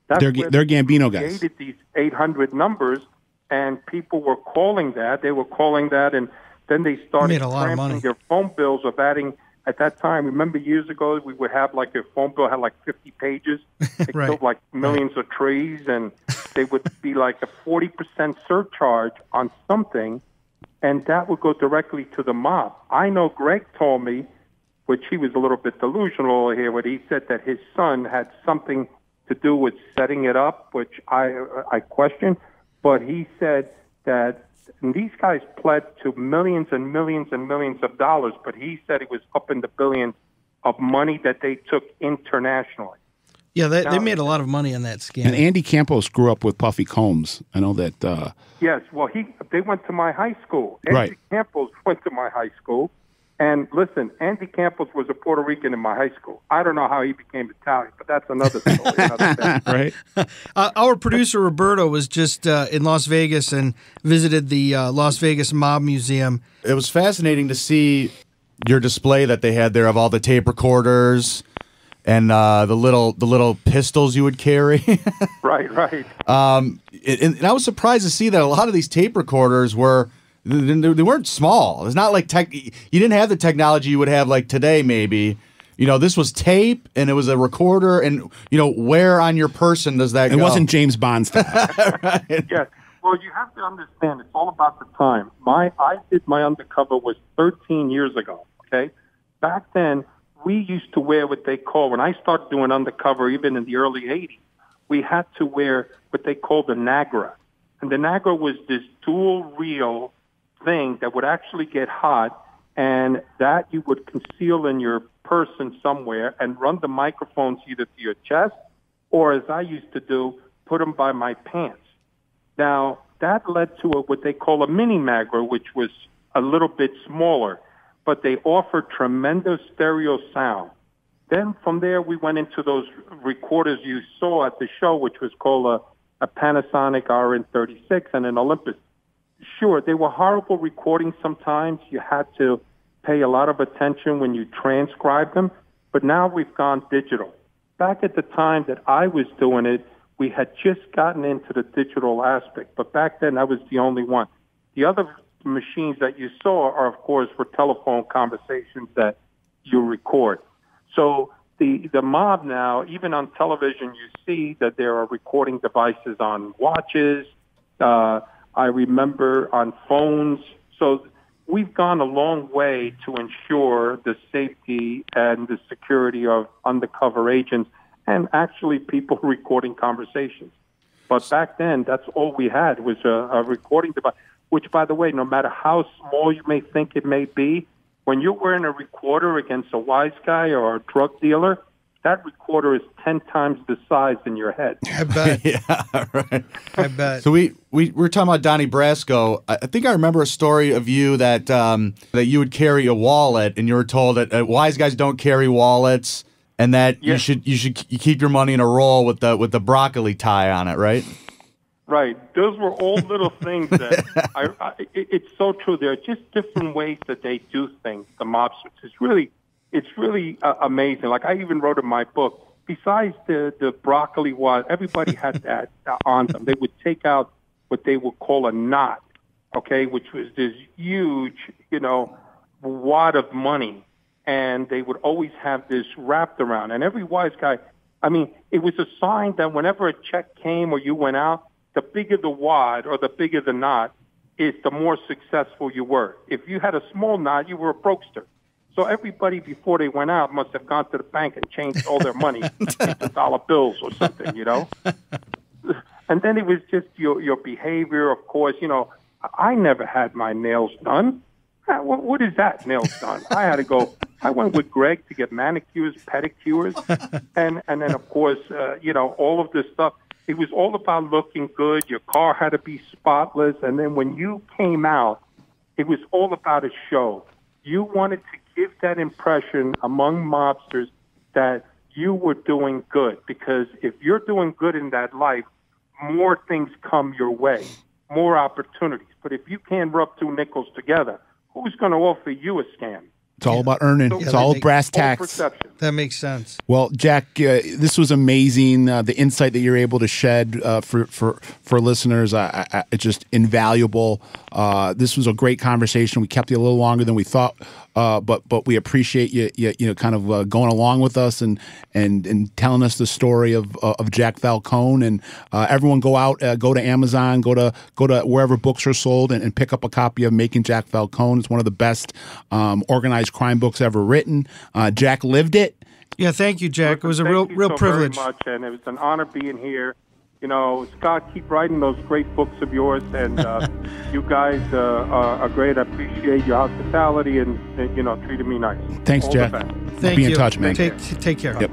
Speaker 4: That's
Speaker 3: They're they're Gambino guys.
Speaker 4: created these 800 numbers, and people were calling that. They were calling that, and then they started
Speaker 5: Made a lot of money.
Speaker 4: their phone bills of adding. At that time, remember years ago, we would have like their phone bill had like 50 pages. [laughs] They
Speaker 5: Right.
Speaker 4: killed like millions of trees, and they would be like a 40% surcharge on something, and that would go directly to the mob. I know Greg told me, which he was a little bit delusional here, but he said that his son had something to do with setting it up, which I uh, I question. But he said that and these guys pled to millions and millions and millions of dollars, but he said it was up in the billions of money that they took internationally.
Speaker 5: Yeah, they, they made a lot of money on that scam.
Speaker 3: And Andy Campos grew up with Puffy Combs. I know that. Uh,
Speaker 4: Yes, well, he they went to my high school. Andy
Speaker 3: Right.
Speaker 4: Campos went to my high school, and listen, Andy Campos was a Puerto Rican in my high school. I don't know how he became Italian, but that's another story. another [laughs]
Speaker 3: right?
Speaker 5: Uh, our producer Roberto was just uh, in Las Vegas and visited the uh, Las Vegas Mob Museum.
Speaker 6: It was fascinating to see your display that they had there of all the tape recorders and uh, the little the little pistols you would carry. [laughs]
Speaker 4: right, right.
Speaker 6: and, and I was surprised to see that a lot of these tape recorders were they, they weren't small. It's not like tech. You didn't have the technology you would have like today. Maybe you know this was tape and it was a recorder. And you know where on your person does that?
Speaker 3: It
Speaker 6: go?
Speaker 3: wasn't James Bond stuff. [laughs] [laughs]
Speaker 4: Yes. Well, you have to understand, it's all about the time. My I did my undercover was 13 years ago. Okay, back then we used to wear what they call when I started doing undercover, even in the early 80s, we had to wear what they called the Nagra, and the Nagra was this dual reel thing that would actually get hot, and that you would conceal in your person somewhere and run the microphones either to your chest or, as I used to do, put them by my pants. Now, that led to a, what they call a mini Nagra, which was a little bit smaller, but they offered tremendous stereo sound. Then from there, we went into those recorders you saw at the show, which was called a, a Panasonic RN36 and an Olympus. Sure, they were horrible recordings sometimes. You had to pay a lot of attention when you transcribe them, but now we've gone digital. Back at the time that I was doing it, we had just gotten into the digital aspect, but back then I was the only one. The other machines that you saw are, of course, for telephone conversations that you record. So the the mob now, even on television, you see that there are recording devices on watches. Uh, I remember on phones. So we've gone a long way to ensure the safety and the security of undercover agents and actually people [laughs] recording conversations. But back then, that's all we had was a, a recording device. Which, by the way, no matter how small you may think it may be, when you're wearing a recorder against a wise guy or a drug dealer, that recorder is ten times the size in your head. [laughs]
Speaker 5: I bet. [laughs]
Speaker 6: yeah, right.
Speaker 5: I bet.
Speaker 6: So we, we we were talking about Donnie Brasco. I I think I remember a story of you that um, that you would carry a wallet, and you were told that uh, wise guys don't carry wallets, and that you should you should k- keep your money in a roll with the with the broccoli tie on it, right?
Speaker 4: Right. Those were all little [laughs] things that I, I it, it's so true. There are just different ways that they do things. The mobsters. It's really, it's really uh, amazing. Like I even wrote in my book. Besides the the broccoli was, everybody had [laughs] that uh, on them. They would take out what they would call a knot, okay, which was this huge, you know, wad of money, and they would always have this wrapped around. And every wise guy, I mean, it was a sign that whenever a check came or you went out, the bigger the wad or the bigger the knot, is the more successful you were. If you had a small knot, you were a brokester. So everybody before they went out must have gone to the bank and changed all their money into dollar bills or something, you know. [laughs] And then it was just your your behavior, of course. You know, I never had my nails done. What, what is that nails done? I had to go. I went with Greg to get manicures, pedicures, [laughs] and and then of course, uh, you know, all of this stuff. It was all about looking good. Your car had to be spotless, and then when you came out, it was all about a show. You wanted to give that impression among mobsters that you were doing good because if you're doing good in that life, more things come your way, more opportunities. But if you can't rub two nickels together, who's going to offer you a scam?
Speaker 3: It's all about earning. It's all
Speaker 5: makes-
Speaker 3: brass tacks.
Speaker 5: That makes sense.
Speaker 3: Well, Jack, uh, this was amazing. Uh, the insight that you're able to shed uh, for for for listeners, I, I, it's just invaluable. Uh, this was a great conversation. We kept you a little longer than we thought, uh, but but we appreciate you you, you know kind of uh, going along with us and and and telling us the story of uh, of Jack Falcone. And uh, everyone, go out, uh, go to Amazon, go to go to wherever books are sold, and, and pick up a copy of Making Jack Falcone. It's one of the best um, organized crime books ever written. Uh, Jack lived it.
Speaker 5: Yeah, thank you, Jack. It was a real
Speaker 4: you
Speaker 5: real
Speaker 4: so
Speaker 5: privilege.
Speaker 4: Very much, and it was an honor being here. You know, Scott, keep writing those great books of yours, and uh, [laughs] you guys uh, are, are great. I appreciate your hospitality and, and you know treating me nice.
Speaker 3: Thanks,
Speaker 4: All the
Speaker 3: Jack.
Speaker 4: best.
Speaker 5: Thank
Speaker 3: Be
Speaker 5: you.
Speaker 3: in touch, man.
Speaker 5: Take take care.
Speaker 3: Yep.